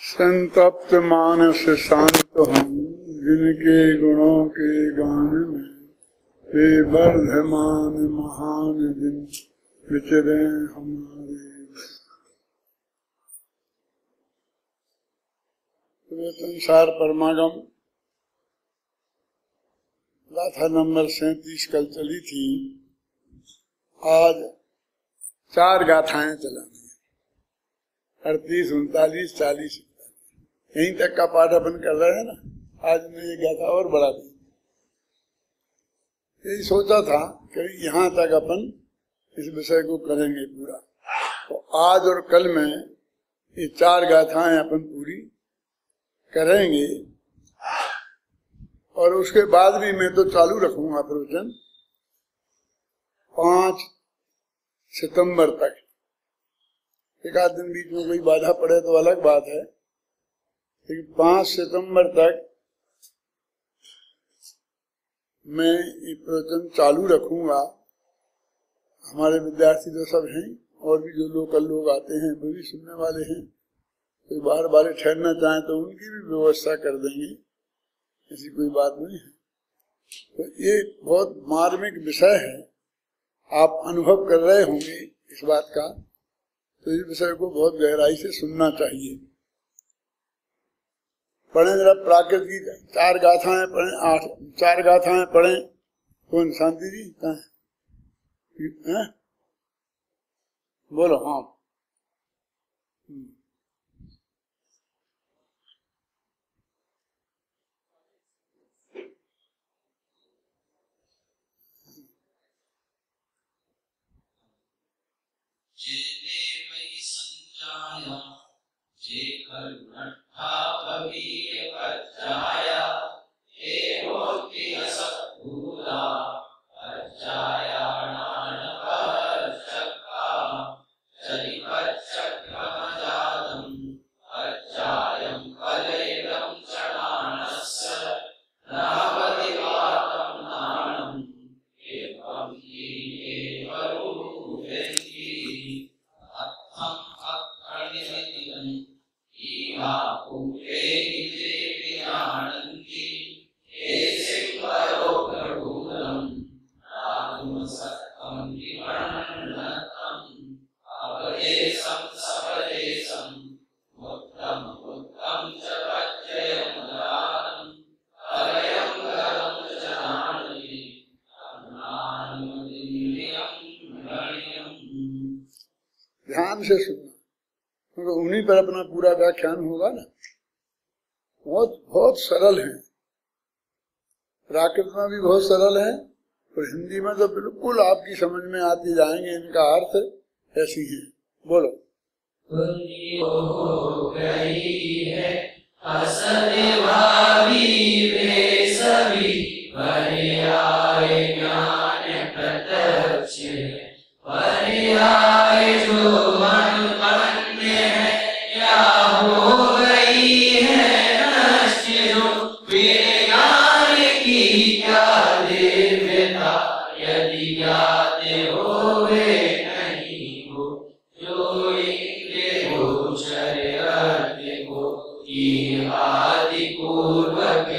संतप्त मानस शांत हम जिनके गुणों के गान में वे वर्धमान महान दिन विचरे हमारे संसार परमागम, गाथा नंबर सैतीस कल चली थी। आज चार गाथाएँ चलानी। अड़तीस, उनतालीस, चालीस। यहीं तक का पाठ अपन कर रहे हैं ना? आज मैं ये गाथा और बढ़ा दी यही सोचा था कि यहाँ तक अपन इस विषय को करेंगे पूरा। तो आज और कल में ये चार गाथाएँ अपन पूरी करेंगे। और उसके बाद भी मैं तो चालू रखूँगा प्रवचन। पाँच सितंबर तक। एक आध दिन बीच में कोई बाधा पड़े तो अलग बात है। लेकिन पाँच सितंबर तक मैं ये प्रवचन चालू रखूँगा। हमारे विद्यार्थी तो सब हैं, और भी जो लोकल लोग आते हैं वो भी सुनने वाले हैं, कोई बाहर वाले ठहरना चाहें तो उनकी भी व्यवस्था कर देंगे। ऐसी कोई बात नहीं है। तो ये बहुत मार्मिक विषय है। आप अनुभव कर रहे होंगे इस बात का। तो इस विषय को बहुत गहराई से सुनना चाहिए। पढ़े जरा प्राकृत की, चार गाथाएँ पढ़े, आठ, चार गाथाएँ पढ़े। कौन, शांति जी? कहा? बोलो हाँ। ध्यान बहुत सरल है। प्राकृत में भी बहुत सरल है और हिंदी में तो बिल्कुल आपकी समझ में आती जाएँगे, इनका अर्थ ऐसी है। बोलो।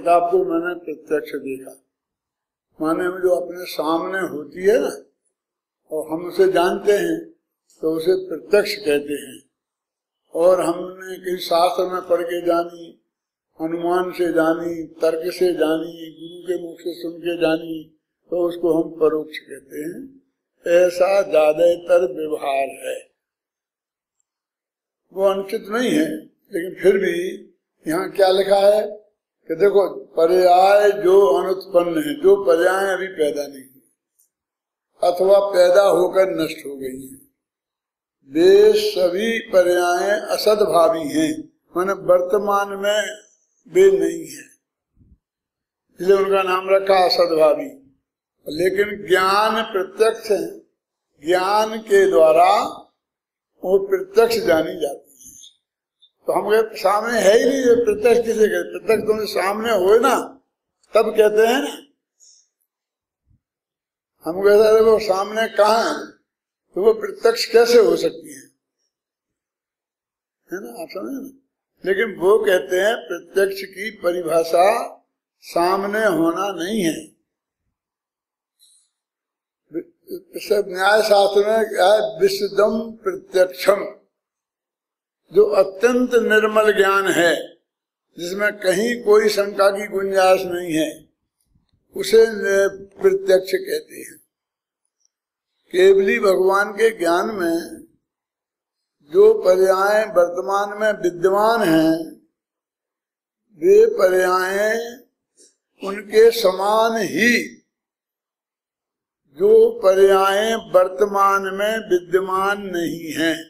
किताब को मैंने प्रत्यक्ष देखा। माने में जो अपने सामने होती है ना, और हम उसे जानते हैं तो उसे प्रत्यक्ष कहते हैं। और हमने किसी शास्त्र में पढ़ के जानी अनुमान से जानी, तर्क से जानी, गुरु के मुख से सुन के जानी तो उसको हम परोक्ष कहते हैं। ऐसा ज़्यादातर व्यवहार है। वो अनुचित नहीं है, लेकिन फिर भी यहाँ क्या लिखा है? कि देखो, पर्याय जो अनुत्पन्न है, जो पर्याय अभी पैदा नहीं हुई अथवा पैदा होकर नष्ट हो गई है। वे सभी पर्याय असद भावी हैं, मैंने वर्तमान में वे नहीं है। इसलिए उनका नाम रखा असदभावी। लेकिन ज्ञान प्रत्यक्ष है। ज्ञान के द्वारा वो प्रत्यक्ष जानी जाती है। तो हम कहते, सामने है ही नहीं प्रत्यक्ष किसे कहते प्रत्यक्ष तुम सामने हो ना, तब कहते हैं ना। हम कहते वो सामने कहा है? तो वो प्रत्यक्ष कैसे हो सकती है? है ना, आप समझे ना? लेकिन वो कहते हैं, प्रत्यक्ष की परिभाषा सामने होना नहीं है। न्याय शास्त्र में क्या है विशुद्धम प्रत्यक्षम। जो अत्यंत निर्मल ज्ञान है, जिसमें कहीं कोई शंका की गुंजाइश नहीं है, उसे प्रत्यक्ष कहते हैं। केवली भगवान के ज्ञान में जो पर्याय वर्तमान में विद्यमान हैं, वे पर्याय उनके समान ही, जो पर्याय वर्तमान में विद्यमान नहीं हैं।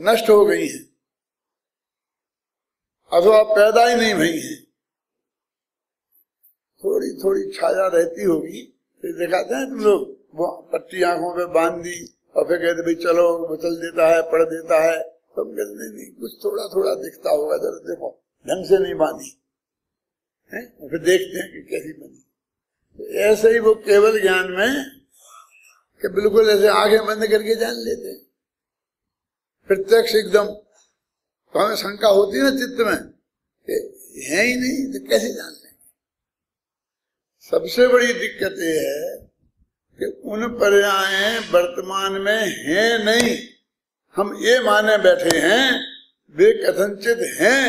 नष्ट हो गई हैं। अथवा पैदा ही नहीं हुई हैं। थोड़ी थोड़ी छाया रहती होगी, फिर दिखाते हैं तुम लोग। वो पट्टी आँखों पे बाँध दी और फिर कहते भाई चलो बचल देता है, पढ़ देता है। तो कहते नहीं नहीं, कुछ थोड़ा थोड़ा दिखता होगा, जरा देखो, ढंग से नहीं बांधी। है? फिर देखते हैं कि कैसी बनी। तो ऐसे ही वो केवल ज्ञान में, कि बिल्कुल ऐसे आँखें बंद करके जान लेते हैं। प्रत्यक्ष एकदम। तो हमें शंका होती है ना चित्त में है ही नहीं तो कैसे जान लेंगे? सबसे बड़ी दिक्कत ये है कि उन पर्याय वर्तमान में हैं नहीं। हम ये माने बैठे हैं, वे कथनचित हैं,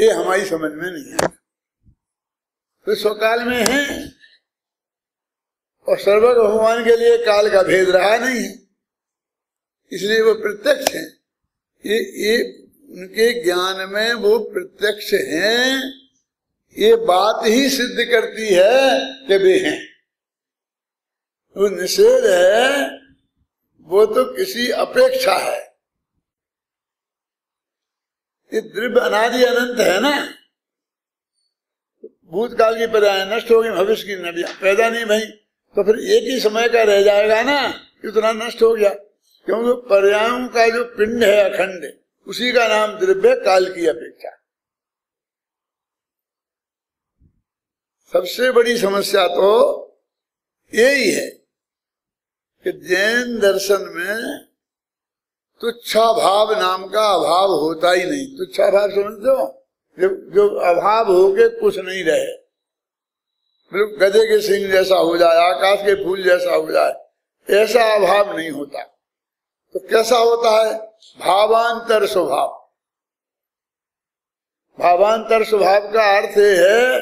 ये हमारी समझ में नहीं है तो स्वकाल में है और सर्वक भगवान के लिए काल का भेद रहा नहीं है। इसलिए वो प्रत्यक्ष है। ये ये, उनके ज्ञान में वो प्रत्यक्ष हैं, ये बात ही सिद्ध करती है कि वे हैं। वो निषेध है, वो तो किसी अपेक्षा है। ये द्रव्य अनादि अनंत है ना? भूतकाल की पर्याय नष्ट होगी भविष्य की नदियाँ। पैदा नहीं भाई तो फिर एक ही समय का रह जाएगा ना? इतना नष्ट हो गया। क्योंकि पर्यायों का जो पिंड है अखंड उसी का नाम द्रव्य काल की अपेक्षा। सबसे बड़ी समस्या तो यही है कि जैन दर्शन में तुच्छा भाव नाम का अभाव होता ही नहीं। तुच्छा भाव समझते हो? जो, जो अभाव होके कुछ नहीं रहे गधे के सिंह जैसा हो जाए आकाश के फूल जैसा हो जाए ऐसा अभाव नहीं होता। तो कैसा होता है? भावांतर स्वभाव। भावांतर स्वभाव का अर्थ है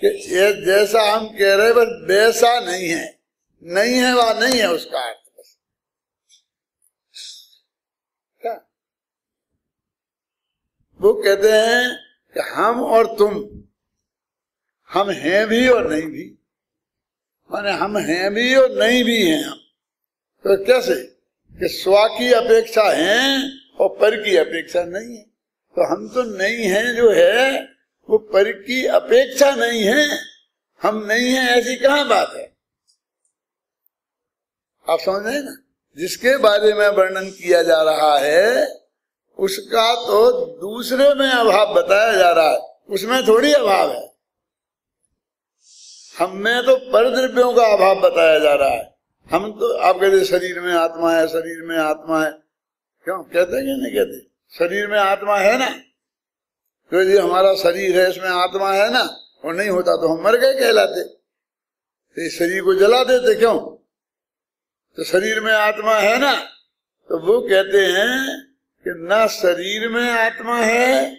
कि ये जैसा हम कह रहे बस वैसा नहीं है। नहीं है वह नहीं है उसका अर्थ क्या? वो कहते हैं कि हम और तुम, हम हैं भी और नहीं भी। माने हम हैं भी और नहीं भी हैं हम। तो कैसे? कि स्व की अपेक्षा है और पर की अपेक्षा नहीं है। तो हम तो नहीं है जो है, वो पर की अपेक्षा नहीं है। हम नहीं है, ऐसी कहा बात है? आप समझ रहे ना? जिसके बारे में वर्णन किया जा रहा है, उसका तो दूसरे में अभाव बताया जा रहा है। उसमें थोड़ी अभाव है। हम में तो पर द्रव्यों का अभाव बताया जा रहा है। हम तो आप कहते शरीर में आत्मा है, शरीर में आत्मा है। क्यों? कहते कि नहीं कहते? शरीर में आत्मा है ना? तो ये हमारा शरीर है, इसमें आत्मा है ना? और नहीं होता तो हम मर गए कहलाते। तो इस शरीर को जला देते क्यों? तो शरीर में आत्मा है ना? तो वो कहते हैं कि न शरीर में आत्मा है,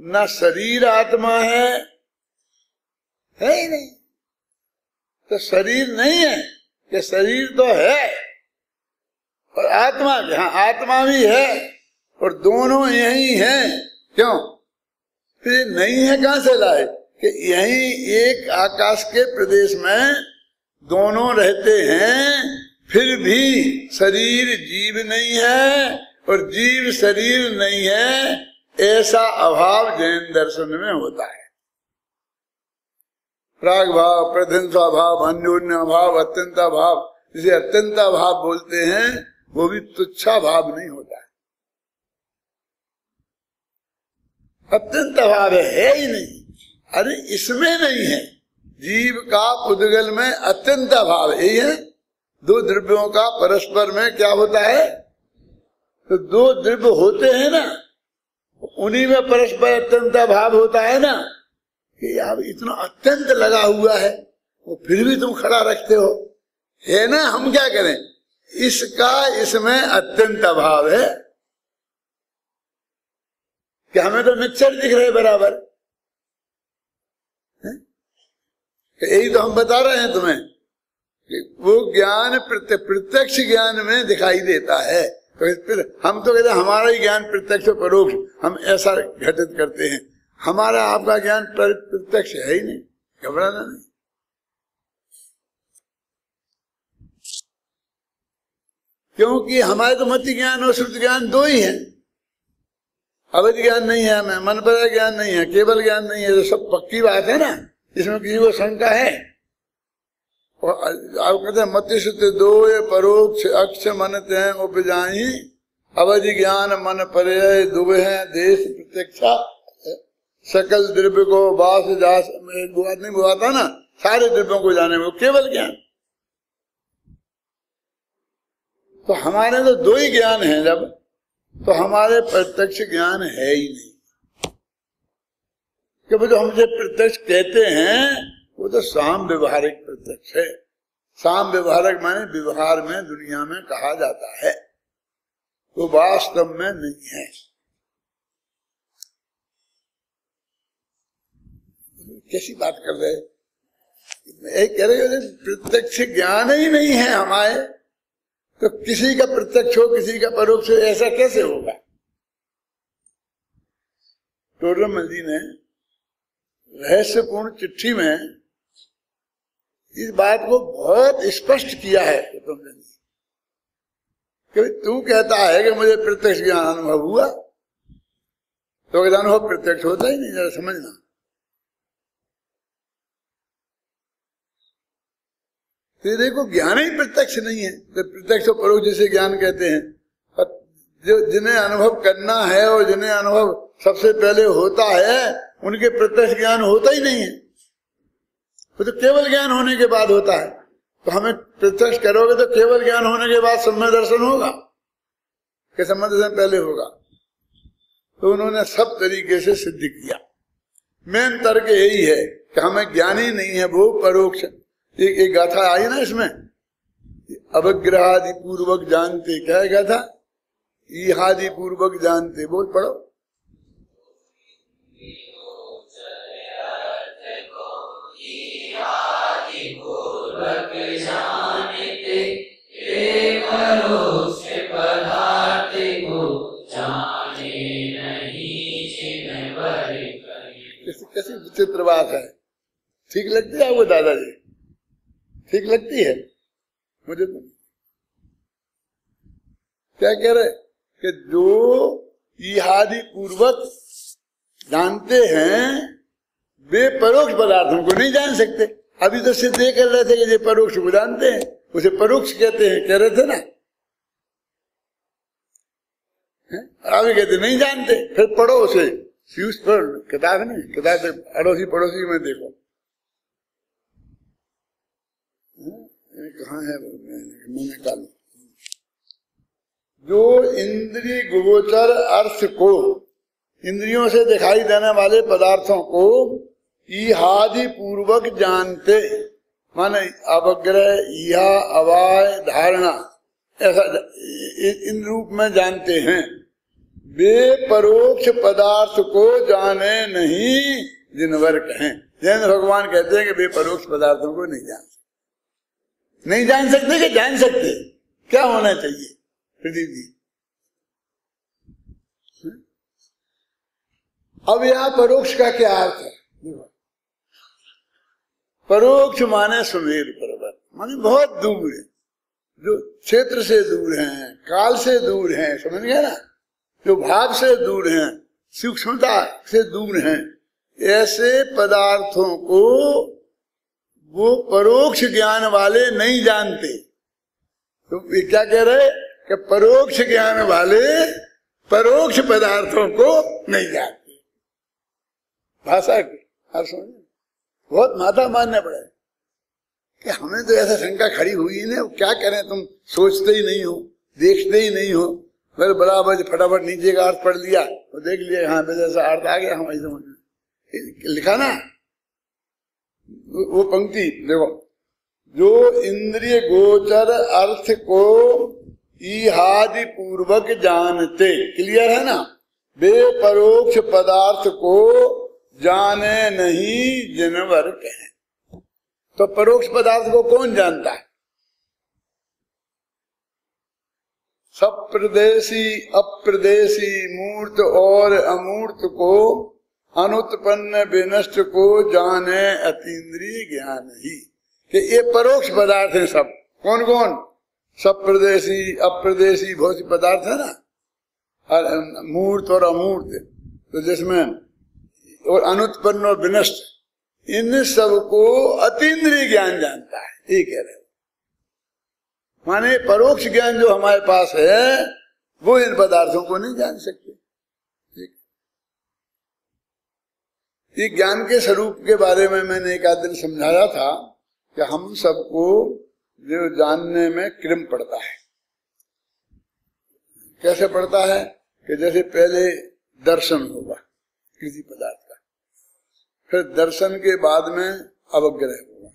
न शरीर आत्मा है। है ही नहीं। तो शरीर नहीं है। कि शरीर तो है, और आत्मा हाँ आत्मा भी है, और दोनों यही हैं। क्यों? फिर नहीं है कहाँ से लाए? कि यही एक आकाश के प्रदेश में दोनों रहते हैं, फिर भी शरीर जीव नहीं है, और जीव शरीर नहीं है, ऐसा अभाव जैन दर्शन में होता है। प्राग भाव प्रधनसा भाव अन्योन्य भाव अत्यंता भाव जिसे अत्यंता भाव बोलते हैं, वो भी तुच्छा भाव नहीं होता है। अत्यंत भाव है ही नहीं। अरे, इसमें नहीं है। जीव का पुद्गल में अत्यंत भाव यही है। दो द्रव्यों का परस्पर में क्या होता है? तो दो द्रव्य होते हैं ना, उन्हीं में परस्पर अत्यंत भाव होता है ना। कि अब इतना अत्यंत लगा हुआ है, वो फिर भी तुम खड़ा रखते हो। है ना, हम क्या करें? इसका इसमें अत्यंत अभाव है। कि हमें तो मिक्सर दिख रहे बराबर। यही तो हम बता रहे हैं तुम्हें कि वो ज्ञान प्रत्यक्ष ज्ञान में दिखाई देता है। तो फिर हम तो कहते हमारा ही ज्ञान प्रत्यक्ष परोक्ष, हम ऐसा घटित करते हैं। हमारा आपका ज्ञान प्रत्यक्ष है ही नहीं, घबराना नहीं। क्योंकि हमारे तो मत ज्ञान और श्रुत ज्ञान दो ही हैं। अवैध ज्ञान नहीं है हमें मन पर ज्ञान नहीं है, केवल ज्ञान नहीं है तो सब पक्की बात है ना इसमें किसी को शंका है। और आप कहते हैं मत श्रुत दो ये परोक्ष अक्ष मनते हैं उपजाई, अवध ज्ञान मन पर दुबे हैं, देश प्रत्यक्षा। सकल द्रव्य को बास जास नहीं बुआता ना, सारे द्रव्यों को जाने में, केवल ज्ञान। तो हमारे तो दो ही ज्ञान है जब तो हमारे प्रत्यक्ष ज्ञान है ही नहीं। कि जो हम जो प्रत्यक्ष कहते हैं, वो तो साम व्यवहारिक प्रत्यक्ष है। साम व्यवहारिक माने व्यवहार में, दुनिया में कहा जाता है। वो तो वास्तव में नहीं है। कैसी बात कर रहे कह रहे प्रत्यक्ष ज्ञान ही नहीं है हमारे। तो किसी का प्रत्यक्ष हो, किसी का परोक्ष हो, ऐसा कैसे होगा? टोडरमल जी ने रहस्यपूर्ण चिट्ठी में इस बात को बहुत स्पष्ट किया है कि तू कहता है कि मुझे प्रत्यक्ष ज्ञान अनुभव हुआ तो अनुभव प्रत्यक्ष होता ही नहीं, जरा समझना। तो देखो, ज्ञान ही प्रत्यक्ष नहीं है। तो प्रत्यक्ष और परोक्ष जिसे ज्ञान कहते हैं। जो, जिन्हें अनुभव करना है और जिन्हें अनुभव सबसे पहले होता है, उनके प्रत्यक्ष ज्ञान होता ही नहीं है। वो तो केवल ज्ञान होने के बाद होता है। तो हमें प्रत्यक्ष करोगे तो केवल ज्ञान होने के बाद समय दर्शन होगा। कि समय दर्शन पहले होगा। तो उन्होंने सब तरीके से सिद्ध किया। मेन तर्क यही है कि हमें ज्ञान ही नहीं है, वो परोक्ष। एक एक गाथा आई ना इसमें? अवग्रहादि पूर्वक जानते, क्या है गाथा? इहादि पूर्वक जानते, बोल, पढ़ो। कैसी विचित्र बात है? ठीक लगती है आपको, दादाजी? ठीक लगती है? मुझे तो क्या कह रहे? कि जो इहादि पूर्वक जानते हैं, वे परोक्ष पदार्थों को नहीं जान सकते। अभी तो सिद्ध ये कर रहे थे कि परोक्ष को जानते हैं, उसे परोक्ष कहते हैं, कह रहे थे ना? अभी कहते, नहीं जानते। फिर पढ़ो उसे किताब नहीं किताब अड़ोसी पड़ोसी में देखो। कहा है मैं निकालू जो इंद्रिय गोचर अर्थ को, इंद्रियों से दिखाई देने वाले पदार्थों को इहादि पूर्वक जानते, माने अवग्रह या अवाय, धारणा, ऐसा इन रूप में जानते हैं। वे परोक्ष पदार्थ को जाने नहीं, जिनवर कहें। जैन भगवान कहते हैं कि वे परोक्ष पदार्थों को नहीं जानते नहीं जान सकते कि जान सकते क्या होना चाहिए? प्रदीप जी। अब यहाँ परोक्ष का क्या अर्थ है? परोक्ष माने सुमेर पर्वत। माने बहुत दूर है। जो क्षेत्र से दूर हैं, काल से दूर हैं, समझ गए ना? जो भाव से दूर हैं, सूक्ष्मता से दूर हैं, ऐसे पदार्थों को वो परोक्ष ज्ञान वाले नहीं जानते। तो ये क्या कह रहे कि परोक्ष ज्ञान वाले परोक्ष पदार्थों को नहीं जानते। भाषा की बहुत माथा मारने पड़े। कि हमें तो ऐसा शंका खड़ी हुई है ना क्या करें तुम? सोचते ही नहीं हो, देखते ही नहीं हो। फिर बराबर फटाफट नीचे का अर्थ पढ़ लिया तो देख लिया हाँ जैसा अर्थ आ गया हमारी समझ लिखा ना? वो पंक्ति, देखो, जो इंद्रिय गोचर अर्थ को इहादि पूर्वक जानते क्लियर है ना? वे परोक्ष पदार्थ को जाने नहीं जनवर कहें। तो परोक्ष पदार्थ को कौन जानता है? सब प्रदेशी अप्रदेशी मूर्त और अमूर्त को अनुत्पन्न विनष्ट को जाने अतीन्द्रिय ज्ञान ही। कि ये परोक्ष पदार्थ है सब। कौन कौन सब प्रदेशी अप्रदेशी बहुत सी पदार्थ है ना? और मूर्त और अमूर्त। तो जिसमें और अनुत्पन्न और विनष्ट, इन सबको अतीन्द्रिय ज्ञान जानता है। ये कह रहे माने परोक्ष ज्ञान जो हमारे पास है, वो इन पदार्थों को नहीं जान सकते। ये ज्ञान के स्वरूप के बारे में मैंने एक आध दिन समझाया था कि हम सबको जो जानने में क्रम पड़ता है। कैसे पड़ता है कि जैसे पहले दर्शन होगा किसी पदार्थ का, फिर दर्शन के बाद में अवग्रह होगा।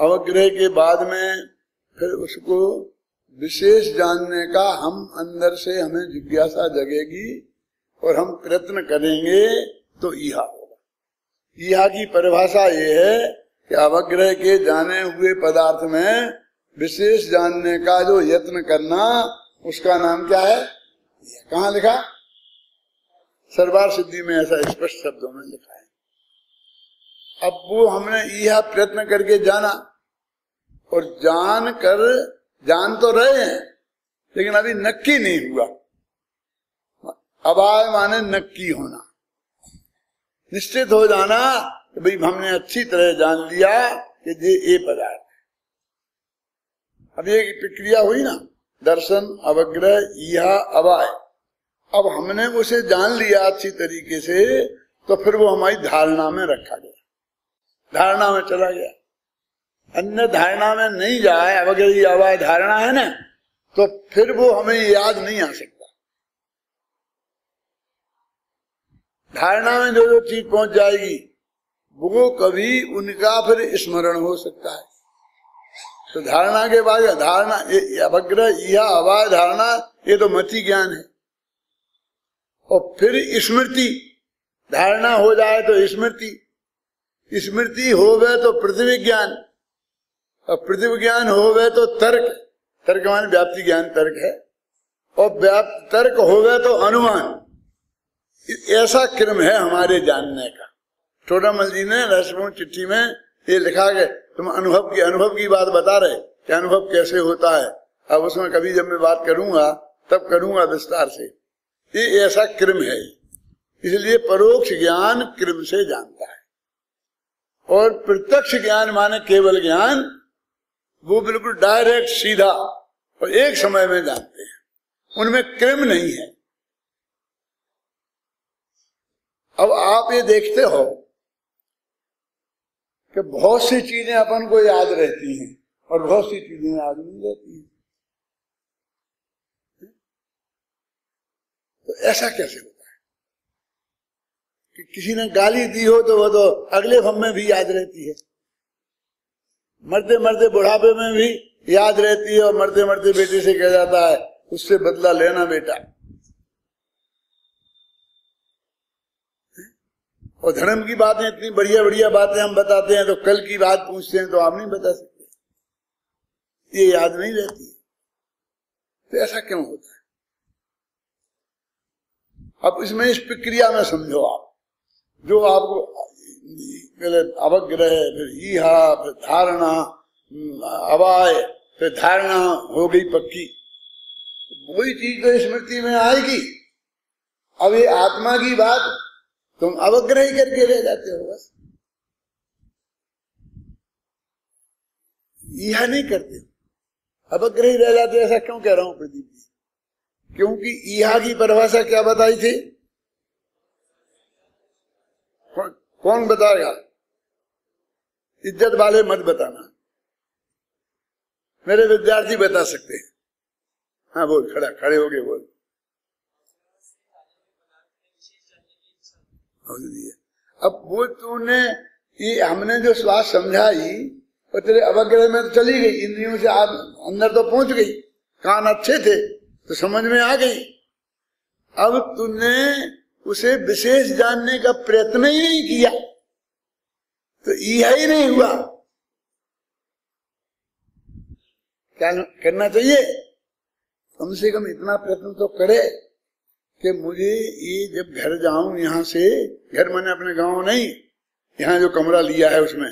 अवग्रह के बाद में फिर उसको विशेष जानने का हम अंदर से हमें जिज्ञासा जगेगी और हम प्रयत्न करेंगे तो यह यह की परिभाषा ये है कि अवग्रह के जाने हुए पदार्थ में विशेष जानने का जो यत्न करना, उसका नाम क्या है? कहा लिखा? सरबार सिद्धि में ऐसा स्पष्ट शब्दों में लिखा है। अब वो हमने यह प्रयत्न करके जाना और जान कर, जान तो रहे हैं, लेकिन अभी नक्की नहीं हुआ। अभाव माने नक्की होना। निश्चित हो जाना कि भाई हमने अच्छी तरह जान लिया कि ये ये पदार्थ अब ये प्रक्रिया हुई ना, दर्शन, अवग्रह यह अवाय। अब हमने उसे जान लिया अच्छी तरीके से तो फिर वो हमारी धारणा में रखा गया। धारणा में चला गया। अन्य धारणा में नहीं जाए, अवग्रह अवाय धारणा है ना तो फिर वो हमें याद नहीं आ सकता। धारणा में जो जो चीज़ पहुँच जाएगी, वो कभी उनका फिर स्मरण हो सकता है। तो धारणा के बाद धारणा अवग्रह, यह आवाज़ धारणा, ये तो मति ज्ञान है। और फिर स्मृति, धारणा हो जाए तो स्मृति। स्मृति हो गए तो पृथ्वी ज्ञान, और पृथ्वी ज्ञान हो गए तो तर्क। तर्क मान व्याप्ति ज्ञान तर्क है। और व्याप्त तर्क हो गए तो अनुमान। ऐसा क्रम है हमारे जानने का। टोडामल जी ने रहस्यपूर्ण चिट्ठी में ये लिखा गया तुम अनुभव की अनुभव की बात बता रहे कि अनुभव कैसे होता है। अब उसमें कभी जब मैं बात करूँगा, तब करूँगा विस्तार से। ये ऐसा क्रम है। इसलिए परोक्ष ज्ञान क्रम से जानता है। और प्रत्यक्ष ज्ञान माने केवल ज्ञान, वो बिल्कुल डायरेक्ट सीधा और एक समय में जानते हैं। उनमें क्रम नहीं है। अब आप ये देखते हो कि बहुत सी चीज़ें अपन को याद रहती हैं और बहुत सी चीज़ें याद नहीं रहती हैं। तो ऐसा कैसे होता है? कि किसी ने गाली दी हो तो वो तो अगले भम में भी याद रहती है। मरते मरते बुढ़ापे में भी याद रहती है और मरते मरते बेटे से कह जाता है, उससे बदला लेना बेटा। और धर्म की बातें इतनी बढ़िया बढ़िया बातें हम बताते हैं तो कल की बात पूछते हैं तो आप नहीं बता सकते। ये याद नहीं रहती। तो ऐसा क्यों होता है? अब इसमें इस प्रक्रिया में समझो आप। जो आपको अवग्रह, फिर ईहा, फिर धारणा अवाय, फिर धारणा हो गई पक्की। वही चीज़ तो स्मृति में आएगी। अब ये आत्मा की बात तुम अवग्रह ही करके रह जाते हो बस। यह नहीं करते। अवग्रही रह जाते ऐसा क्यों कह रहा हूँ प्रदीप जी? क्योंकि यहा की परिभाषा क्या बताई थी? कौन बताएगा? इज़्ज़त वाले मत बताना। मेरे विद्यार्थी बता सकते हैं। हाँ बोल, खड़ा, खड़े हो गए, बोल। अब वो तूने ये हमने जो श्वास समझाई, वो तेरे अवग्रह में तो चली गई, इंद्रियों से आप अंदर तो पहुँच गई, कान अच्छे थे तो समझ में आ गई। अब तूने उसे विशेष जानने का प्रयत्न ही नहीं किया तो यह ही नहीं हुआ। क्या करना चाहिए? कम से कम इतना प्रयत्न तो करे। कि मुझे ये जब घर जाऊँ यहाँ से, घर मैंने अपने गाँव नहीं, यहाँ जो कमरा लिया है उसमें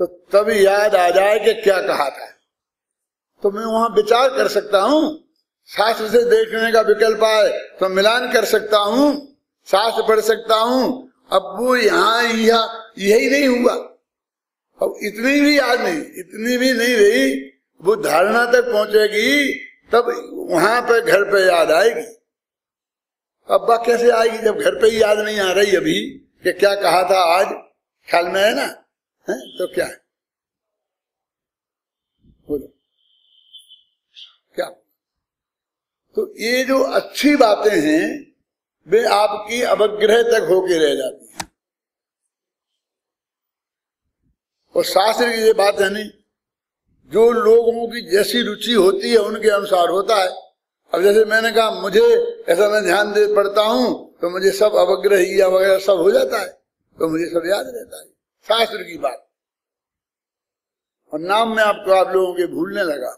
तो तब याद आ जाए कि क्या कहा था। तो मैं वहाँ विचार कर सकता हूँ, शास्त्र से देखने का विकल्प आए तो मिलान कर सकता हूँ, शास्त्र पढ़ सकता हूँ। अब वो यहाँ यही नहीं हुआ। अब इतनी भी याद नहीं, इतनी भी नहीं रही, वो धारणा तक पहुंचेगी, तब वहाँ पे घर पे याद आएगी। अब्बा कैसे आएगी, जब घर पे ही याद नहीं आ रही अभी कि क्या कहा था आज, ख्याल में है ना? है? तो क्या है? बोलो। क्या? तो ये जो अच्छी बातें हैं, वे आपकी अवग्रह तक होके रह जाती हैं। और शास्त्र की ये बात है नहीं, जो लोगों की जैसी रुचि होती है, उनके अनुसार होता है। अब जैसे मैंने कहा मुझे ऐसा मैं ध्यान दे पड़ता हूँ तो मुझे सब अवग्रह वगैरह सब हो जाता है तो मुझे सब याद रहता है। शास्त्र की बात। और नाम में आपको आप लोगों के भूलने लगा।